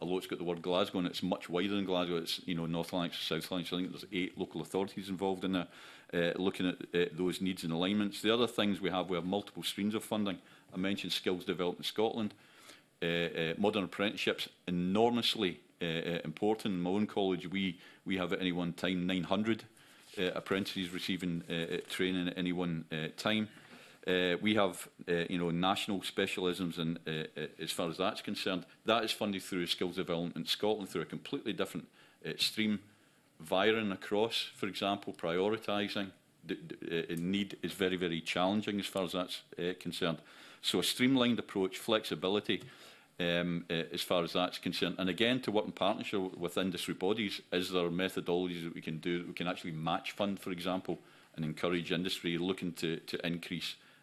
although it's got the word Glasgow and it's much wider than Glasgow, it's you know, North Lanarkshire, South Lanarkshire, I think there's eight local authorities involved in there. Uh, looking at uh, those needs and alignments. The other things we have, we have multiple streams of funding. I mentioned Skills Development Scotland. Eh, eh, modern apprenticeships enormously eh, important. In my own college, we, we have at any one time 900 apprentices receiving training at any one time. Uh, we have, uh, you know, national specialisms, and uh, as far as that's concerned, that is funded through Skills Development Scotland through a completely different stream. Viring across, for example, prioritising the, need is very, very challenging as far as that's concerned. So a streamlined approach, flexibility um, uh, as far as that's concerned. And again, to work in partnership with industry bodies, is there methodologies that we can do that we can actually match fund, for example, and encourage industry looking to, to increase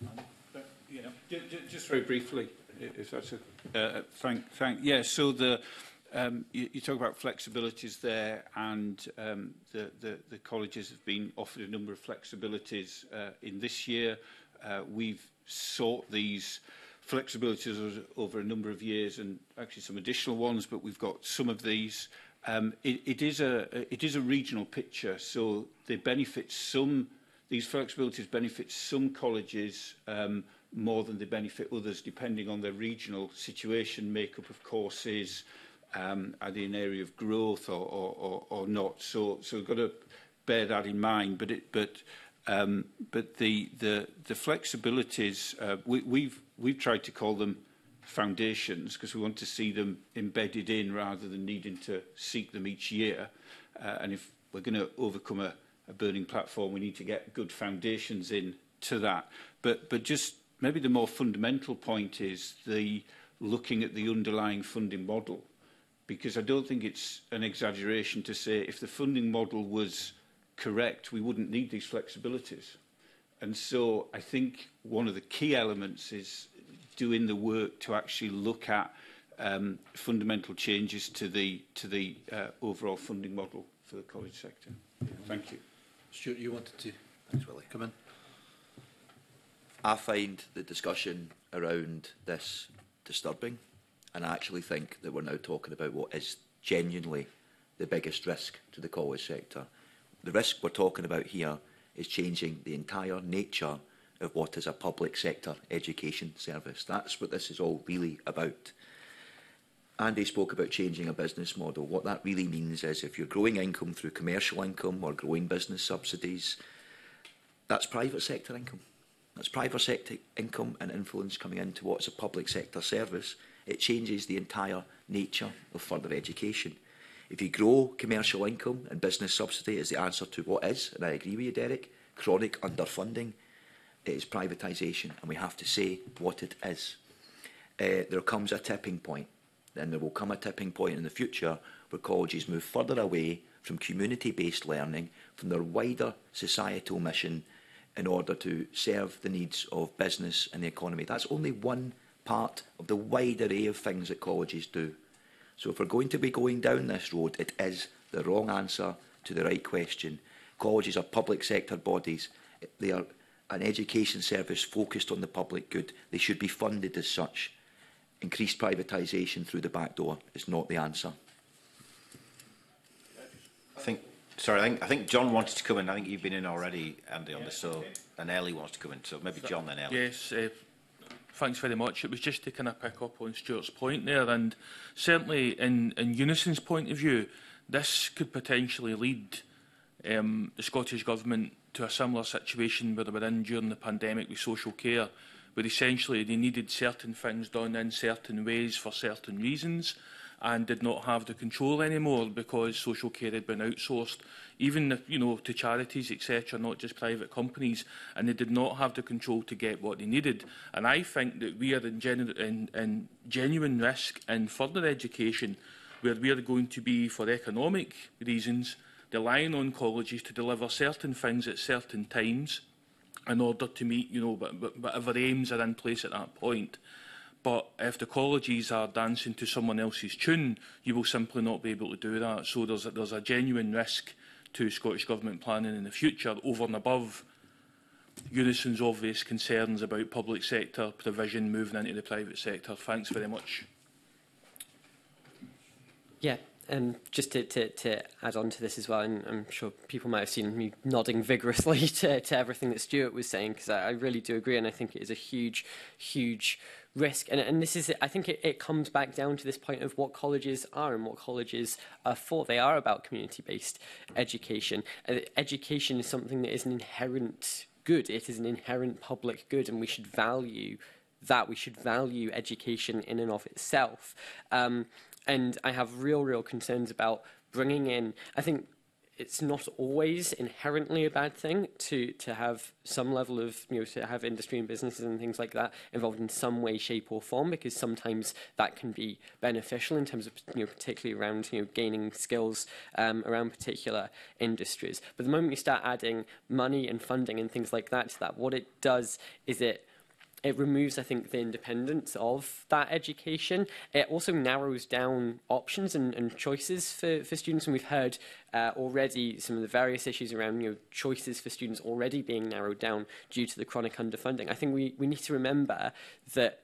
Andy. Uh, yeah, just very briefly, if that's a... Uh, uh, thank, thank. Yeah, so the... Um, you, you talk about flexibilities there, and um, the, the, the colleges have been offered a number of flexibilities uh, in this year. Uh, we've sought these flexibilities over, over a number of years, and actually some additional ones, but we've got some of these. Um, it, it, is a, it is a regional picture, so they benefit some These flexibilities benefit some colleges um, more than they benefit others, depending on their regional situation, makeup of courses, um, are they an area of growth or, or, or, or not? So, so we've got to bear that in mind. But, it, but, um, but the, the, the flexibilities, uh, we, we've, we've tried to call them foundations because we want to see them embedded in rather than needing to seek them each year. Uh, and if we're going to overcome a, a burning platform. We need to get good foundations in to that. But, but just maybe the more fundamental point is the looking at the underlying funding model. Because I don't think it's an exaggeration to say if the funding model was correct, we wouldn't need these flexibilities. And so I think one of the key elements is doing the work to actually look at um, fundamental changes to the, to the uh, overall funding model for the college sector. Thank you. Stuart, you wanted to Thanks, Willie. come in? I find the discussion around this disturbing, and I actually think that we're now talking about what is genuinely the biggest risk to the college sector. The risk we're talking about here is changing the entire nature of what is a public sector education service. That's what this is all really about. Andy spoke about changing a business model. What that really means is if you're growing income through commercial income or growing business subsidies, that's private sector income. That's private sector income and influence coming into what's a public sector service. It changes the entire nature of further education. If you grow commercial income and business subsidy is the answer to what is, and I agree with you, Derek, chronic underfunding, it is privatisation, and we have to say what it is. Uh, there comes a tipping point then there will come a tipping point in the future where colleges move further away from community-based learning, from their wider societal mission in order to serve the needs of business and the economy. That's only one part of the wide array of things that colleges do. So if we're going to be going down this road, it is the wrong answer to the right question. Colleges are public sector bodies. They are an education service focused on the public good. They should be funded as such increased privatisation through the back door is not the answer. I think, sorry, I think, I think John wanted to come in. I think you've been in already, Andy, on yeah, this, so, okay. and Ellie wants to come in. So maybe so, John then Ellie. Yes, uh, thanks very much. It was just to kind of pick up on Stuart's point there, and certainly in, in Unison's point of view, this could potentially lead um, the Scottish Government to a similar situation where they were in during the pandemic with social care but essentially they needed certain things done in certain ways for certain reasons and did not have the control anymore because social care had been outsourced, even you know to charities, etc., not just private companies, and they did not have the control to get what they needed. And I think that we are in, genu in, in genuine risk in further education, where we are going to be, for economic reasons, relying on colleges to deliver certain things at certain times in order to meet, you know, whatever aims are in place at that point. But if the colleges are dancing to someone else's tune, you will simply not be able to do that. So there's a, there's a genuine risk to Scottish Government planning in the future over and above Unison's obvious concerns about public sector provision moving into the private sector. Thanks very much. Yeah, um, just to, to, to add on to this as well, and I'm sure people might have seen me nodding vigorously to, to everything that Stuart was saying, because I, I really do agree, and I think it is a huge, huge risk. And, and this is, I think it, it comes back down to this point of what colleges are and what colleges are for. They are about community-based education. Uh, education is something that is an inherent good. It is an inherent public good, and we should value that. We should value education in and of itself. Um, and I have real, real concerns about bringing in. I think it's not always inherently a bad thing to to have some level of you know to have industry and businesses and things like that involved in some way, shape or form because sometimes that can be beneficial in terms of you know particularly around you know gaining skills um, around particular industries. But the moment you start adding money and funding and things like that to that, what it does is it it removes, I think, the independence of that education. It also narrows down options and, and choices for, for students, and we've heard uh, already some of the various issues around you know, choices for students already being narrowed down due to the chronic underfunding. I think we, we need to remember that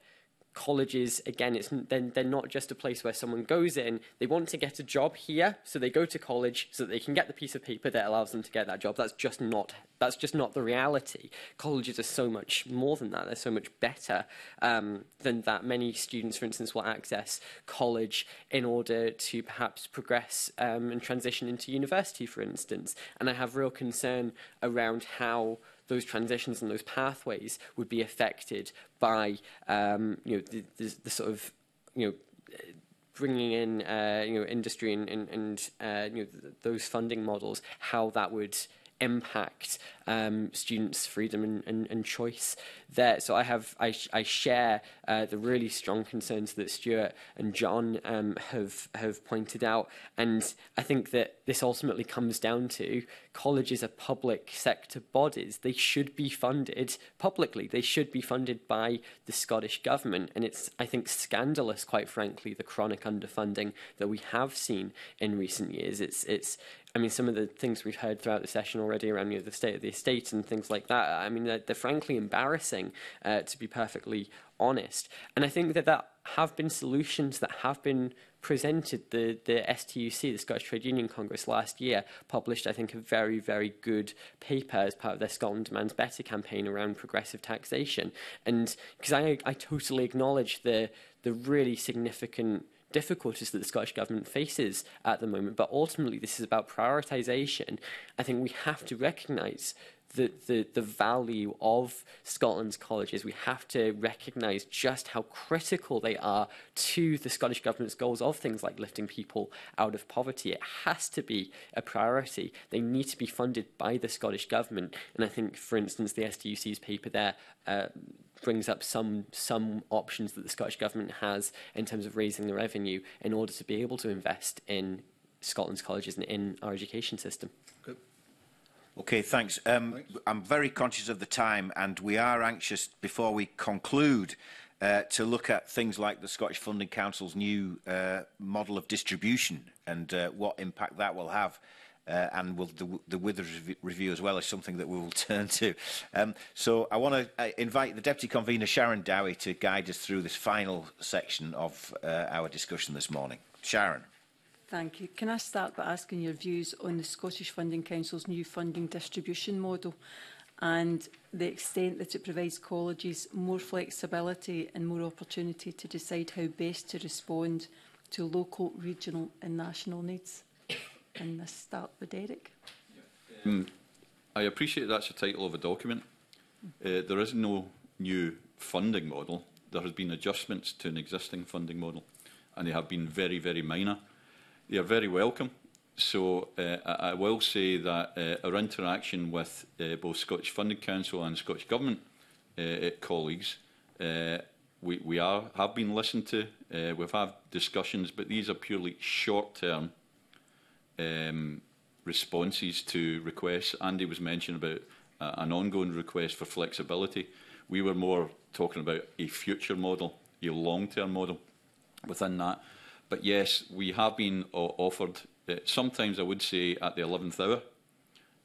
colleges again it's then they're not just a place where someone goes in they want to get a job here so they go to college so that they can get the piece of paper that allows them to get that job that's just not that's just not the reality colleges are so much more than that they're so much better um, than that many students for instance will access college in order to perhaps progress um, and transition into university for instance and i have real concern around how those transitions and those pathways would be affected by um, you know the, the, the sort of you know bringing in uh, you know industry and and, and uh, you know th those funding models, how that would impact um, students' freedom and, and, and choice there. So I have I, I share uh, the really strong concerns that Stuart and John um, have have pointed out, and I think that this ultimately comes down to colleges are public sector bodies. They should be funded publicly. They should be funded by the Scottish government, and it's I think scandalous, quite frankly, the chronic underfunding that we have seen in recent years. It's it's I mean, some of the things we've heard throughout the session already around you know, the state of the estate and things like that, I mean, they're, they're frankly embarrassing, uh, to be perfectly honest. And I think that that have been solutions that have been presented. The, the STUC, the Scottish Trade Union Congress, last year published, I think, a very, very good paper as part of their Scotland Demands Better campaign around progressive taxation. And because I, I totally acknowledge the, the really significant difficulties that the Scottish Government faces at the moment, but ultimately this is about prioritisation. I think we have to recognise the, the, the value of Scotland's colleges. We have to recognise just how critical they are to the Scottish Government's goals of things like lifting people out of poverty. It has to be a priority. They need to be funded by the Scottish Government. And I think, for instance, the SDUC's paper there uh, brings up some some options that the Scottish government has in terms of raising the revenue in order to be able to invest in Scotland's colleges and in our education system. Okay, thanks. Um, thanks. I'm very conscious of the time and we are anxious before we conclude uh, to look at things like the Scottish Funding Council's new uh, model of distribution and uh, what impact that will have uh, and will, the, the Withers review as well is something that we will turn to. Um, so I want to uh, invite the Deputy Convener Sharon Dowie to guide us through this final section of uh, our discussion this morning. Sharon. Thank you. Can I start by asking your views on the Scottish Funding Council's new funding distribution model and the extent that it provides colleges more flexibility and more opportunity to decide how best to respond to local, regional and national needs? And let's start with Eric. Um, I appreciate that's the title of a document. Uh, there is no new funding model. There has been adjustments to an existing funding model, and they have been very, very minor. They are very welcome. So uh, I, will say that uh, our interaction with uh, both Scottish Funding Council and Scottish Government uh, colleagues, uh, we, we are, have been listened to. Uh, we've had discussions, but these are purely short-term um, responses to requests. Andy was mentioned about uh, an ongoing request for flexibility. We were more talking about a future model, a long-term model within that. But yes, we have been uh, offered, uh, sometimes I would say at the 11th hour,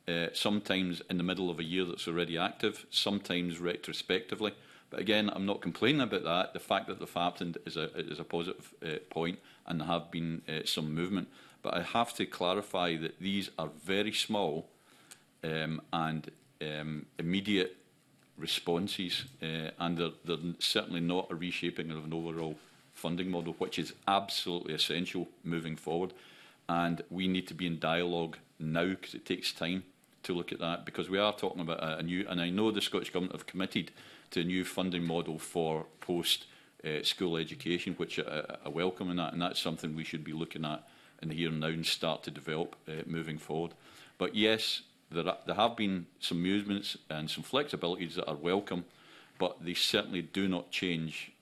uh, sometimes in the middle of a year that's already active, sometimes retrospectively. But again, I'm not complaining about that. The fact that they've happened is a, is a positive uh, point and there have been uh, some movement. But I have to clarify that these are very small um, and um, immediate responses, uh, and they're, they're certainly not a reshaping of an overall funding model, which is absolutely essential moving forward. And we need to be in dialogue now because it takes time to look at that because we are talking about a, a new, and I know the Scottish Government have committed to a new funding model for post uh, school education, which I, I welcome in that, and that's something we should be looking at and the here and now and start to develop uh, moving forward. But yes, there, are, there have been some movements and some flexibilities that are welcome, but they certainly do not change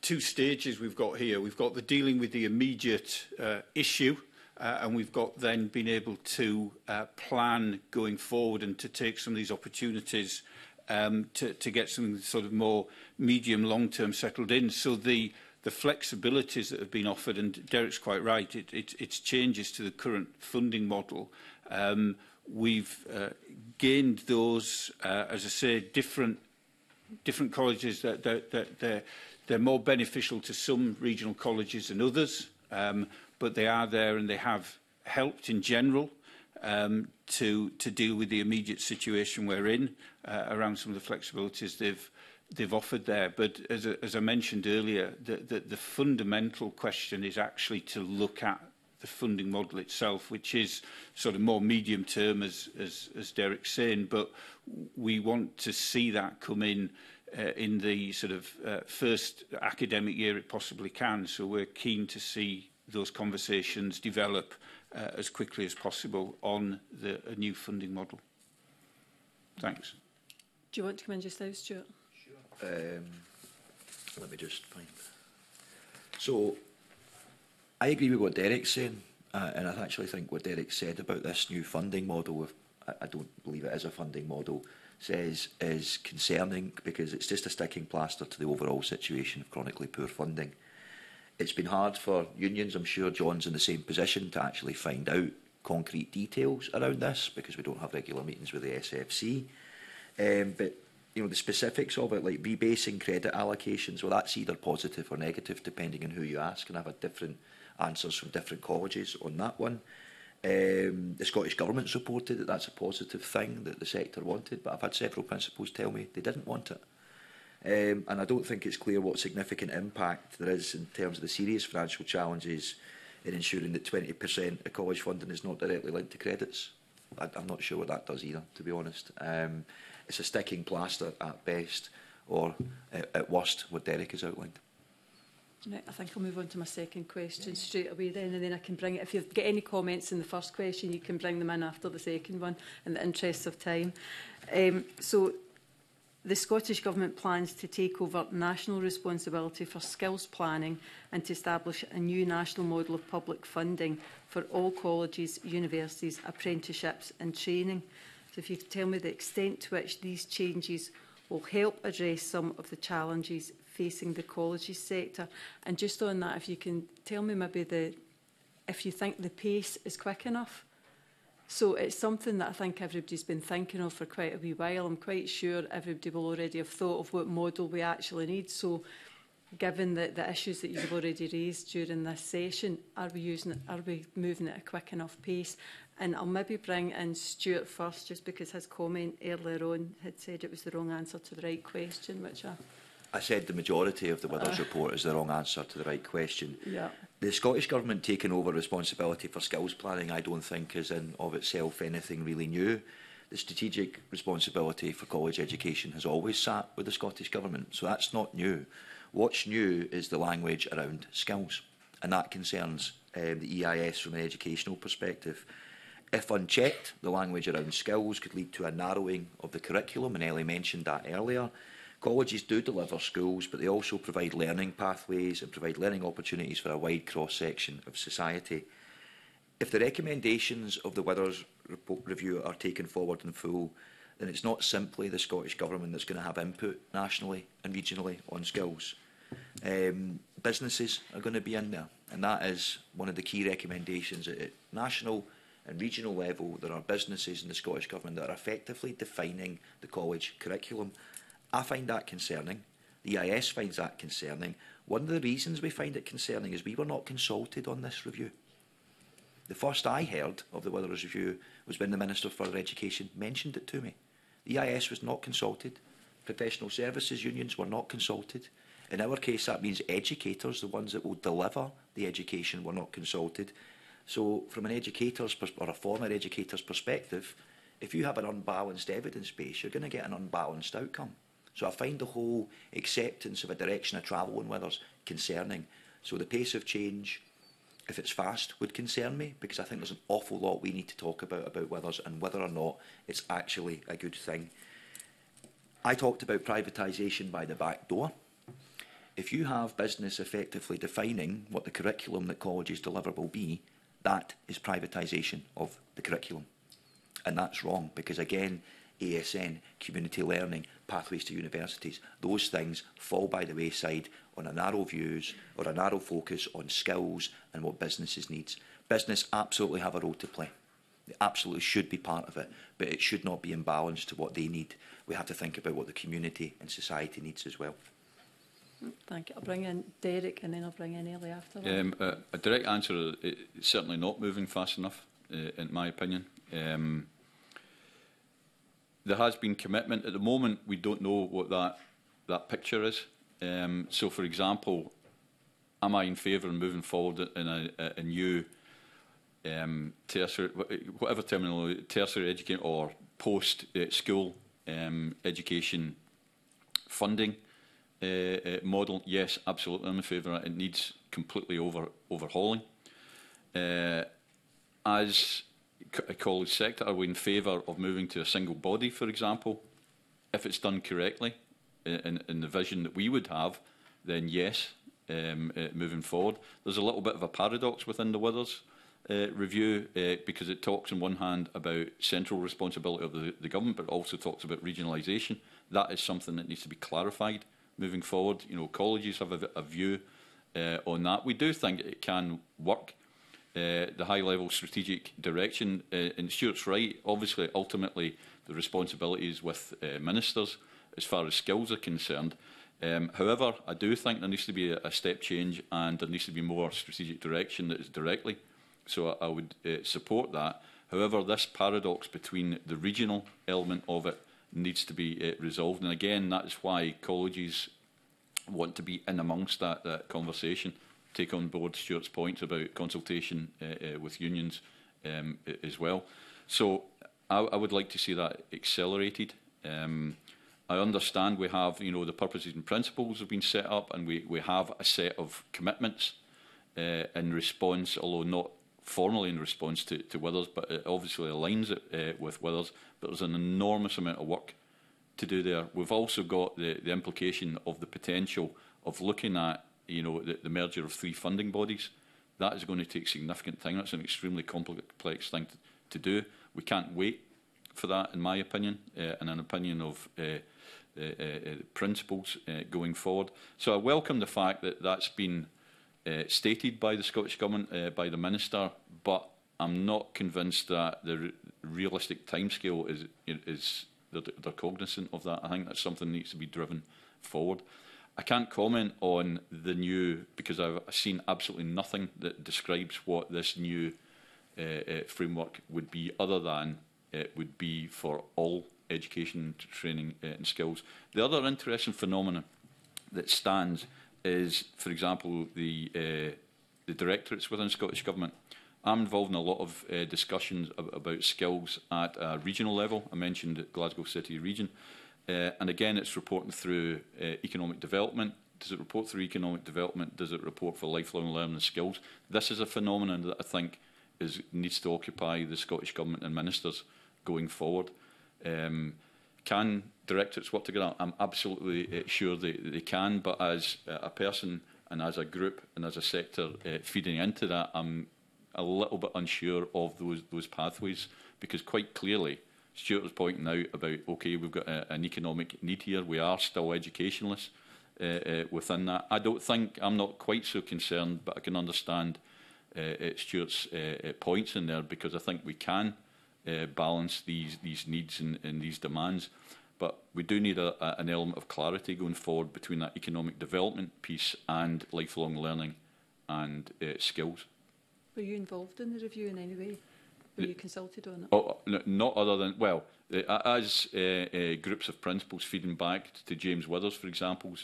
two stages we've got here. We've got the dealing with the immediate uh, issue uh, and we've got then been able to uh, plan going forward and to take some of these opportunities um, to, to get some sort of more medium long term settled in. So the the flexibilities that have been offered, and Derek's quite right, it, it, it's changes to the current funding model. Um, we've uh, gained those, uh, as I say, different different colleges that, that, that they're, they're more beneficial to some regional colleges than others, um, but they are there and they have helped in general um, to, to deal with the immediate situation we're in uh, around some of the flexibilities they've they've offered there. But as, as I mentioned earlier, the, the, the fundamental question is actually to look at the funding model itself, which is sort of more medium term, as, as, as Derek's saying, but we want to see that come in uh, in the sort of uh, first academic year it possibly can. So we're keen to see those conversations develop uh, as quickly as possible on the, a new funding model. Thanks. Do you want to come in just now, Stuart? Um, let me just find. So, I agree with what Derek's saying, uh, and I actually think what Derek said about this new funding model, of, I, I don't believe it is a funding model, says is concerning because it's just a sticking plaster to the overall situation of chronically poor funding. It's been hard for unions, I'm sure John's in the same position, to actually find out concrete details around this because we don't have regular meetings with the SFC. Um, ehm, but you know the specifics of it, like rebasing credit allocations, well, that's either positive or negative depending on who you ask, and I've had different answers from different colleges on that one. Um, the Scottish Government supported that that's a positive thing that the sector wanted, but I've had several principals tell me they didn't want it. Um, and I don't think it's clear what significant impact there is in terms of the serious financial challenges in ensuring that 20% of college funding is not directly linked to credits. I, I'm not sure what that does either, to be honest. Um, It's a sticking plaster at best or eh, at worst what Derek has outlined. Right, I think I'll move on to my second question straight away then, and then I can bring it. If you get any comments in the first question, you can bring them in after the second one, in the interest of time. Um, so The Scottish Government plans to take over national responsibility for skills planning and to establish a new national model of public funding for all colleges, universities, apprenticeships and training. So if you could tell me the extent to which these changes will help address some of the challenges facing the ecology sector. And just on that, if you can tell me maybe the, if you think the pace is quick enough. So it's something that I think everybody's been thinking of for quite a wee while. I'm quite sure everybody will already have thought of what model we actually need. So given the, the issues that you've already raised during this session, are we using are we moving at a quick enough pace? And I'll maybe bring in Stuart first, just because his comment earlier on had said it was the wrong answer to the right question, which I... I said the majority of the Withers uh, report is the wrong answer to the right question. Yeah. The Scottish Government taking over responsibility for skills planning, I don't think is in of itself anything really new. The strategic responsibility for college education has always sat with the Scottish Government, so that's not new. What's new is the language around skills, and that concerns um, the EIS from an educational perspective. If unchecked, the language around skills could lead to a narrowing of the curriculum, and Ellie mentioned that earlier. Colleges do deliver schools, but they also provide learning pathways and provide learning opportunities for a wide cross section of society. If the recommendations of the Withers Review are taken forward in full, then it's not simply the Scottish Government that's going to have input nationally and regionally on skills. Um, businesses are going to be in there, and that is one of the key recommendations at national and regional level, there are businesses in the Scottish Government that are effectively defining the college curriculum. I find that concerning. The EIS finds that concerning. One of the reasons we find it concerning is we were not consulted on this review. The first I heard of the Withers Review was when the Minister for Education mentioned it to me. The EIS was not consulted. Professional services unions were not consulted. In our case, that means educators, the ones that will deliver the education, were not consulted. So from an educator's or a former educator's perspective, if you have an unbalanced evidence base, you're going to get an unbalanced outcome. So I find the whole acceptance of a direction of travel in weathers concerning. So the pace of change, if it's fast, would concern me because I think there's an awful lot we need to talk about about weathers and whether or not it's actually a good thing. I talked about privatisation by the back door. If you have business effectively defining what the curriculum that colleges deliver will be, That is privatisation of the curriculum. And that's wrong because, again, ASN, community learning, pathways to universities, those things fall by the wayside on a narrow views or a narrow focus on skills and what businesses needs. Business absolutely have a role to play. They absolutely should be part of it, but it should not be imbalanced to what they need. We have to think about what the community and society needs as well. Thank you. I'll bring in Derek and then I'll bring in Ellie after Um, uh, a direct answer, it, it's certainly not moving fast enough, uh, in my opinion. Um, there has been commitment. At the moment, we don't know what that, that picture is. Um, so, for example, am I in favour of moving forward in a, a, a new um, tertiary, whatever terminology, tertiary education or post-school uh, um, education funding? uh, model, yes, absolutely, I'm in favour of it. It needs completely over overhauling. Uh, as a college sector, are we in favour of moving to a single body, for example? If it's done correctly, in, in the vision that we would have, then yes, um, uh, moving forward. There's a little bit of a paradox within the Withers uh, review uh, because it talks on one hand about central responsibility of the, the government, but also talks about regionalisation. That is something that needs to be clarified moving forward. You know, colleges have a, a view uh, on that. We do think it can work. Uh, the high level strategic direction. Uh, and Stuart's right, obviously, ultimately, the responsibility is with uh, ministers as far as skills are concerned. Um, however, I do think there needs to be a, a step change and there needs to be more strategic direction that is directly. So I, I would uh, support that. However, this paradox between the regional element of it needs to be uh, resolved. And again, that's why colleges want to be in amongst that, that conversation. Take on board Stuart's points about consultation uh, uh, with unions um, as well. So I, I would like to see that accelerated. Um, I understand we have, you know, the purposes and principles have been set up and we, we have a set of commitments uh, in response, although not formally in response to, to Withers, but it obviously aligns it uh, with Withers. There's an enormous amount of work to do there. We've also got the, the implication of the potential of looking at you know the, the merger of three funding bodies. That is going to take significant time. That's an extremely complex thing to, to do. We can't wait for that, in my opinion, uh, and an opinion of uh, uh, uh, principles uh, going forward. So I welcome the fact that that's been uh, stated by the Scottish Government, uh, by the Minister, but I'm not convinced that the realistic timescale is is they're, they're cognizant of that. I think that's something that needs to be driven forward. I can't comment on the new because I've seen absolutely nothing that describes what this new uh, uh, framework would be, other than it would be for all education, training, uh, and skills. The other interesting phenomenon that stands is, for example, the uh, the directorates within Scottish Government I'm involved in a lot of uh, discussions ab about skills at a regional level. I mentioned Glasgow City region. Uh, and again, it's reporting through uh, economic development. Does it report through economic development? Does it report for lifelong learning and skills? This is a phenomenon that I think is, needs to occupy the Scottish Government and ministers going forward. Um, can directorates work together? I'm absolutely uh, sure they, they can, but as uh, a person and as a group and as a sector uh, feeding into that, I'm a little bit unsure of those those pathways because quite clearly Stuart was pointing out about okay we've got a, an economic need here we are still educationalists uh, uh, within that I don't think I'm not quite so concerned but I can understand uh, uh Stuart's uh, uh, points in there because I think we can uh, balance these these needs and, and these demands but we do need a, a, an element of clarity going forward between that economic development piece and lifelong learning and uh, skills. Were you involved in the review in any way? Were you consulted on it? Oh, oh, no, not other than, well, uh, as uh, uh, groups of principals feeding back to James Withers, for example,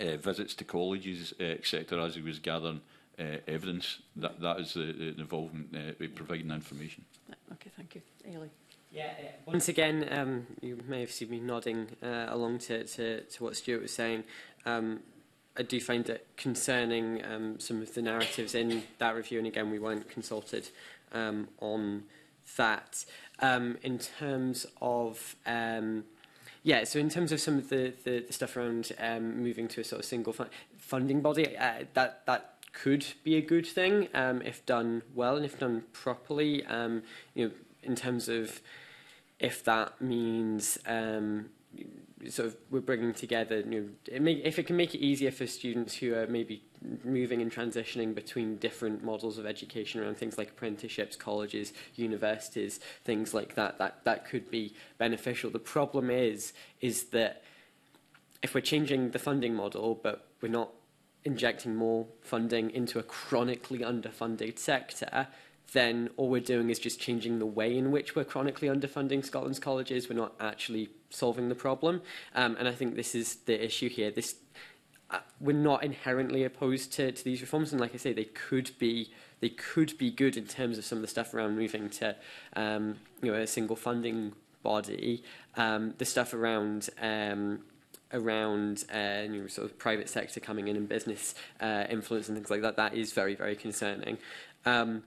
uh, visits to colleges, uh, etc., as he was gathering uh, evidence, that, that is the, the involvement uh, providing information. Okay, thank you. Ailey. Yeah, uh, once again, um, you may have seen me nodding uh, along to, to, to what Stuart was saying. Um, I do find it concerning um, some of the narratives in that review, and again, we weren't consulted um, on that. Um, in terms of um, yeah, so in terms of some of the, the, the stuff around um, moving to a sort of single fun funding body, uh, that that could be a good thing um, if done well and if done properly. Um, you know, in terms of if that means um, sort of we're bringing together. You know, it may, if it can make it easier for students who are maybe moving and transitioning between different models of education around things like apprenticeships, colleges, universities, things like that, that that could be beneficial. The problem is is that if we're changing the funding model, but we're not injecting more funding into a chronically underfunded sector, then all we're doing is just changing the way in which we're chronically underfunding Scotland's colleges. We're not actually solving the problem. Um, and I think this is the issue here. This, uh, we're not inherently opposed to, to these reforms, and like I say, they could be they could be good in terms of some of the stuff around moving to um, you know a single funding body, um, the stuff around. Um, around uh, you know, sort of private sector coming in and business uh, influence and things like that, that is very, very concerning. Um,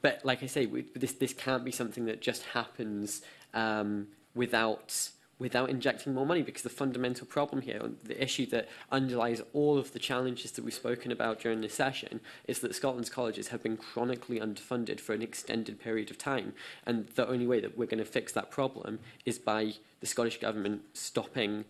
but like I say, we, this, this can't be something that just happens um, without without injecting more money because the fundamental problem here, the issue that underlies all of the challenges that we've spoken about during this session, is that Scotland's colleges have been chronically underfunded for an extended period of time. And the only way that we're going to fix that problem is by the Scottish government stopping,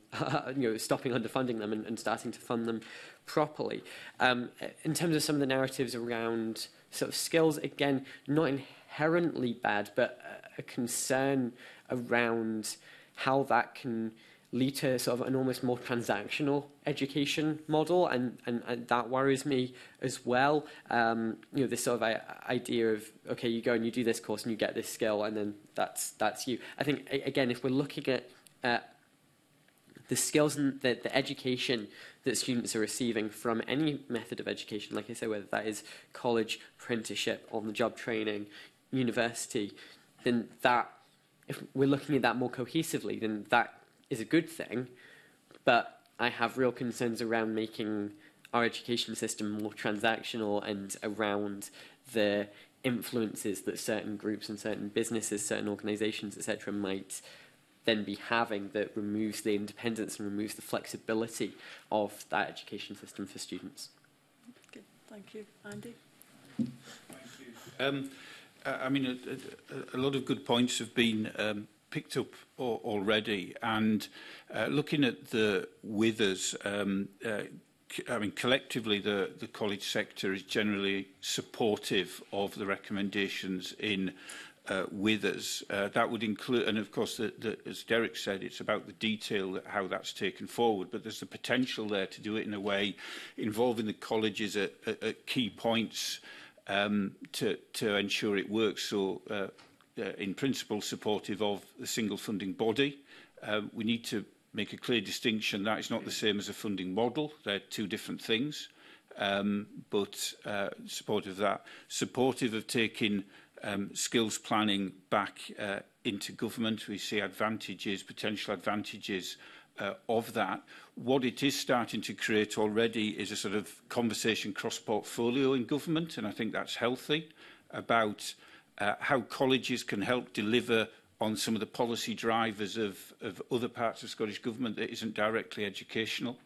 you know, stopping underfunding them and, and starting to fund them properly. Um, in terms of some of the narratives around sort of skills, again, not inherently bad, but a concern around how that can lead to sort of an almost more transactional education model, and, and, and that worries me as well. Um, you know, this sort of uh, idea of okay, you go and you do this course and you get this skill, and then that's that's you. I think again, if we're looking at uh, the skills and the, the education that students are receiving from any method of education, like I say, whether that is college, apprenticeship, on the job training, university, then that if we're looking at that more cohesively, then that is a good thing. But I have real concerns around making our education system more transactional and around the influences that certain groups and certain businesses, certain organizations, etc., might then be having that removes the independence and removes the flexibility of that education system for students. Good. thank you. Andy? Thank you. Um, I mean, a, a, a lot of good points have been um, picked up already, and uh, looking at the withers, um, uh, I mean, collectively, the, the college sector is generally supportive of the recommendations in uh, withers. Uh, that would include, and of course, the, the, as Derek said, it's about the detail, how that's taken forward, but there's the potential there to do it in a way involving the colleges at, at, at key points uh, um, to, to ensure it works. So, uh, uh, in principle, supportive of the single funding body. Uh, we need to make a clear distinction that is not the same as a funding model. They're two different things, um, but uh, supportive of that. Supportive of taking um, skills planning back uh, into government. We see advantages, potential advantages uh, of that. What it is starting to create already is a sort of conversation cross-portfolio in government, and I think that's healthy, about uh, how colleges can help deliver on some of the policy drivers of, of other parts of Scottish Government that isn't directly educational.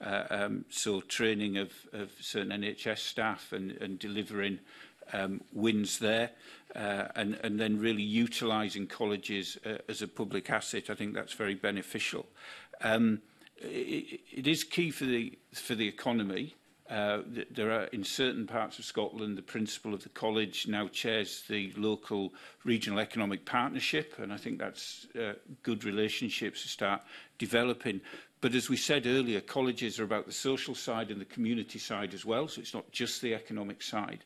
Uh, um, so training of, of certain NHS staff and, and delivering um, wins there uh, and, and then really utilising colleges uh, as a public asset. I think that's very beneficial. Um, it, it is key for the, for the economy. Uh, there are, in certain parts of Scotland, the principal of the college now chairs the local regional economic partnership, and I think that's uh, good relationships to start developing. But as we said earlier, colleges are about the social side and the community side as well, so it's not just the economic side.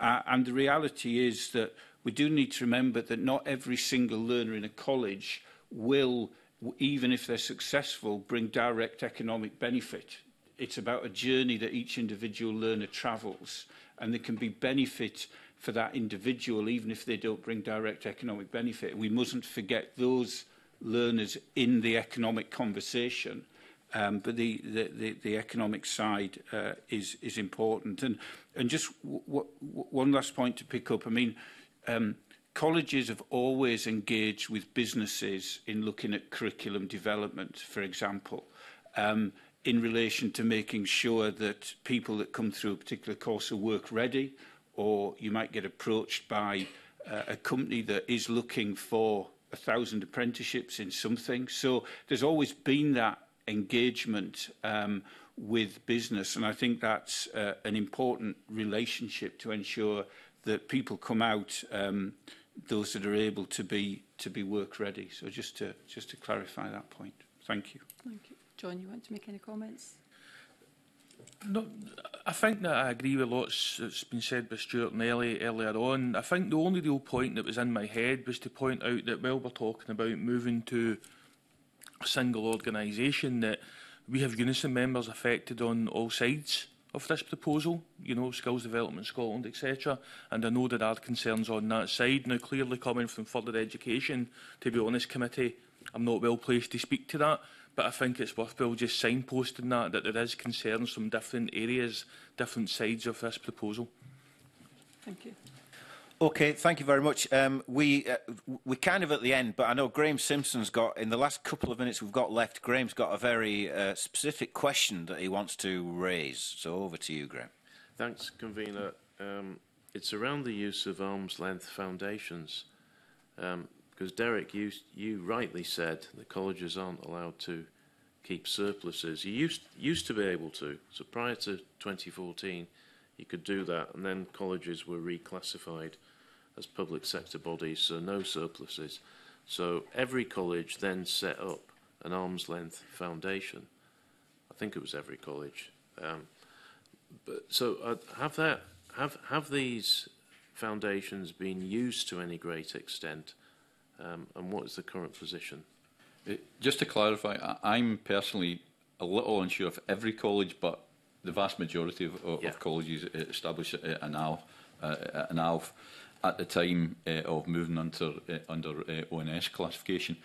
Uh, and the reality is that we do need to remember that not every single learner in a college will – even if they're successful, bring direct economic benefit. It's about a journey that each individual learner travels, and there can be benefit for that individual, even if they don't bring direct economic benefit. We mustn't forget those learners in the economic conversation. Um, but the, the, the, the economic side uh, is, is important. And, and just one last point to pick up. I mean, um, colleges have always engaged with businesses in looking at curriculum development, for example, um, in relation to making sure that people that come through a particular course are work ready, or you might get approached by uh, a company that is looking for a thousand apprenticeships in something. So there's always been that engagement um, with business, and I think that's uh, an important relationship to ensure that people come out um, those that are able to be to be work ready. So just to just to clarify that point. Thank you. Thank you. John, you want to make any comments? No, I think that I agree with lots that's been said by Stuart and Ellie earlier on. I think the only real point that was in my head was to point out that while we're talking about moving to a single organisation, that we have unison members affected on all sides of this proposal, you know, Skills Development Scotland, etc. And I know there are concerns on that side. Now, clearly coming from further education, to be honest, committee, I'm not well placed to speak to that, but I think it's worth Bill just signposting that, that there is concerns from different areas, different sides of this proposal. Thank you. Okay, thank you very much. Um, we uh, we kind of at the end, but I know Graeme Simpson's got in the last couple of minutes we've got left. Graeme's got a very uh, specific question that he wants to raise. So over to you, Graeme. Thanks, convener. Um, it's around the use of arm's length foundations, um, because Derek, you you rightly said the colleges aren't allowed to keep surpluses. You used used to be able to. So prior to 2014 he could do that. And then colleges were reclassified as public sector bodies, so no surpluses. So every college then set up an arm's length foundation. I think it was every college. Um, but so uh, have that have have these foundations been used to any great extent, um, and what is the current position? It, uh, just to clarify, I, I'm personally a little unsure of every college, but the vast majority of, of, yeah. colleges uh, established uh, an ALF, uh, uh, an ALF at the time uh, of moving under uh, under uh, ONS classification.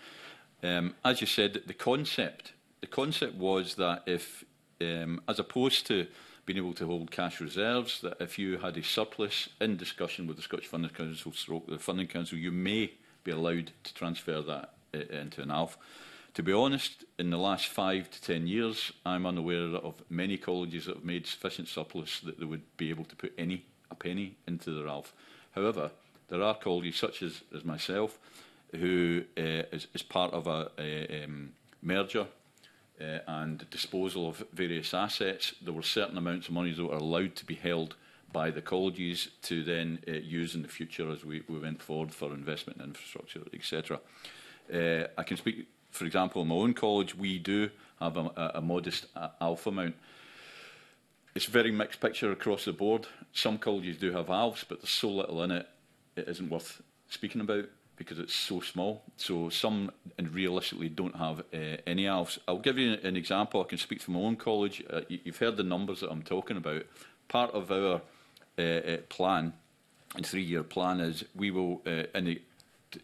Um, as you said, the concept the concept was that if, um, as opposed to being able to hold cash reserves, that if you had a surplus in discussion with the Scottish Funding Council, stroke the Funding Council, you may be allowed to transfer that uh, into an ALF. To be honest, in the last five to ten years, I'm unaware of many colleges that have made sufficient surplus that they would be able to put any a penny into their ALF. However, there are colleges such as, as myself who uh, is, is part of a, a eh, um, merger uh, and disposal of various assets. There were certain amounts of money that were allowed to be held by the colleges to then uh, use in the future as we, we went forward for investment in infrastructure, etc. Uh, I can speak for example, in my own college, we do have a, a modest uh, alpha mount. It's a very mixed picture across the board. Some colleges do have alphs, but there's so little in it, it isn't worth speaking about because it's so small. So some and realistically don't have uh, any alphs. I'll give you an example. I can speak from my own college. Uh, you've heard the numbers that I'm talking about. Part of our uh, uh plan, and three-year plan, is we will, uh, in the,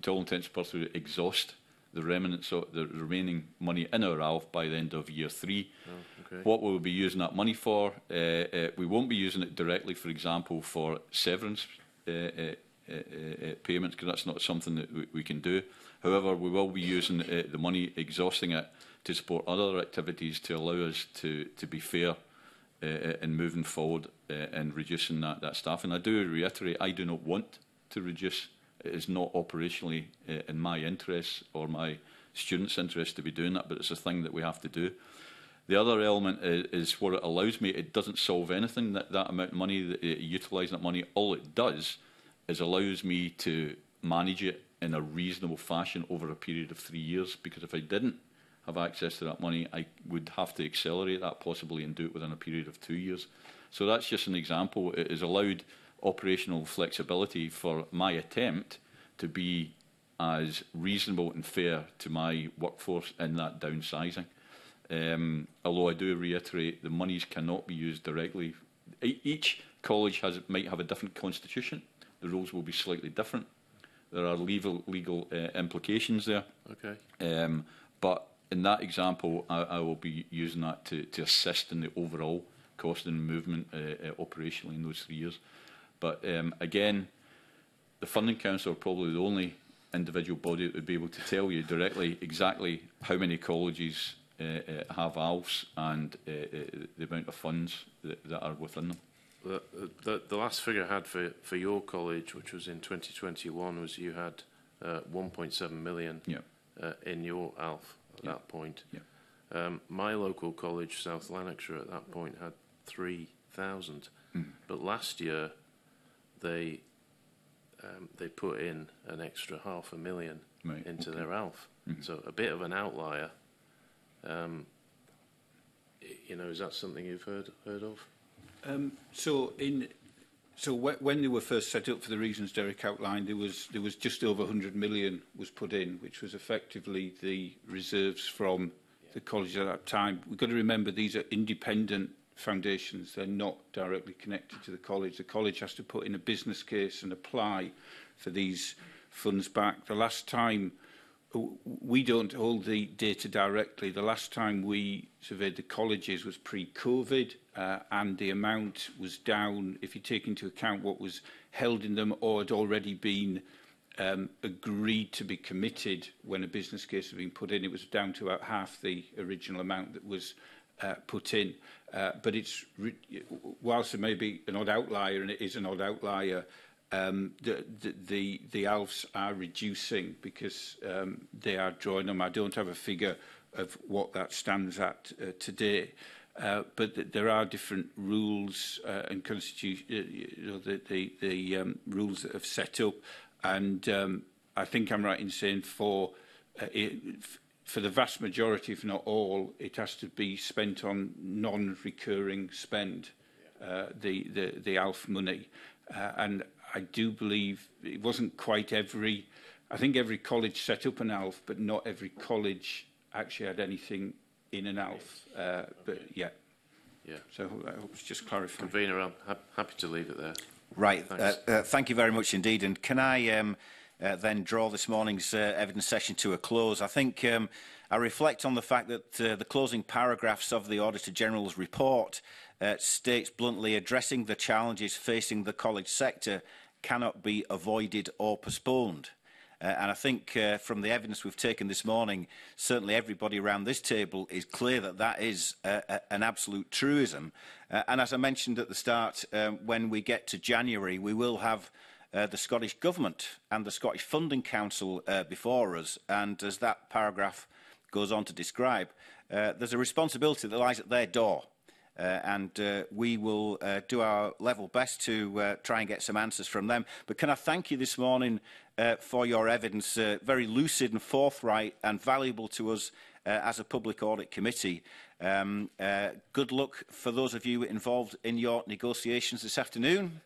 to all intents and purposes, exhaust the remnants of the remaining money in our ALF by the end of year three. Oh, okay. What we will be using that money for, uh, uh, we won't be using it directly, for example, for severance uh, uh, uh, uh payments, because that's not something that we, we, can do. However, we will be using the money, exhausting it, to support other activities to allow us to, to be fair in moving forward and reducing that, that staff. And I do reiterate, I do not want to reduce is not operationally uh, in my interest or my students' interest to be doing that, but it's a thing that we have to do. The other element is, is what it allows me. It doesn't solve anything, that, that amount of money, that, uh, eh, utilising that money. All it does is allows me to manage it in a reasonable fashion over a period of three years, because if I didn't have access to that money, I would have to accelerate that possibly and do it within a period of two years. So that's just an example. It is allowed operational flexibility for my attempt to be as reasonable and fair to my workforce in that downsizing. Um, although I do reiterate, the monies cannot be used directly. E-, each college has, might have a different constitution. The rules will be slightly different. There are legal, legal uh, implications there. Okay. Um, but in that example, I, I will be using that to, to assist in the overall cost and movement uh, uh, operationally in those three years. But um, again, the Funding Council are probably the only individual body that would be able to tell you directly exactly how many colleges uh, uh, have ALFs and uh, uh the amount of funds that, that are within them. The, the, the, last figure I had for, for your college, which was in 2021, was you had 1.7 uh, million yeah. Uh, in your ALF at yeah. that point. Yeah. Um, my local college, South Lanarkshire, at that point had 3,000. Mm. But last year, they um, they put in an extra half a million right, into okay. their ALF. Mm-hmm. So a bit of an outlier. Um, you know, is that something you've heard heard of? Um, so in so wh when they were first set up for the reasons Derek outlined, there was there was just over 100 million was put in, which was effectively the reserves from yeah. the college at that time. We've got to remember these are independent foundations. They're not directly connected to the college. The college has to put in a business case and apply for these funds back. The last time we don't hold the data directly. The last time we surveyed the colleges was pre-COVID uh, and the amount was down if you take into account what was held in them or had already been um, agreed to be committed when a business case had been put in. It was down to about half the original amount that was uh, put in. Uh, but it's whilst it may be an odd outlier, and it is an odd outlier, um, the, the, the, the ALFs are reducing because um, they are drawing them. I don't have a figure of what that stands at uh, today. Uh, but th there are different rules uh, and constitution, uh, you know, the, the, the um, rules that have set up. And um, I think I'm right in saying for uh, for the vast majority, if not all, it has to be spent on non-recurring spend, uh, the, the, the ALF money. Uh, and I do believe it wasn't quite every, I think every college set up an ALF, but not every college actually had anything in an ALF. Uh, but yeah. Yeah. So uh, I hope it's just clarified. Convener, I'm ha happy to leave it there. Right. Thanks. Uh, uh, thank you very much indeed. And can I um, uh, then draw this morning's uh, evidence session to a close. I think um, I reflect on the fact that uh, the closing paragraphs of the Auditor General's report uh, states bluntly addressing the challenges facing the college sector cannot be avoided or postponed. Uh, and I think uh, from the evidence we've taken this morning, certainly everybody around this table is clear that that is a, a, an absolute truism. Uh, and as I mentioned at the start, um, when we get to January, we will have uh, the Scottish Government and the Scottish Funding Council uh, before us. And as that paragraph goes on to describe, uh, there's a responsibility that lies at their door. Uh, and uh, we will uh, do our level best to uh, try and get some answers from them. But can I thank you this morning uh, for your evidence, uh, very lucid and forthright and valuable to us uh, as a Public Audit Committee. Um, uh, good luck for those of you involved in your negotiations this afternoon.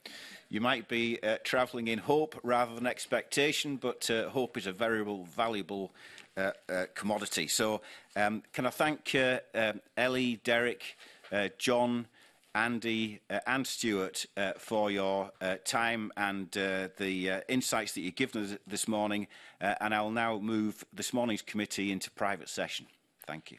You might be uh, travelling in hope rather than expectation, but uh, hope is a very valuable uh, uh, commodity. So um, can I thank uh, um, Ellie, Derek, uh, John, Andy uh, and Stuart uh, for your uh, time and uh, the uh, insights that you've given us this morning. Uh, and I'll now move this morning's committee into private session. Thank you.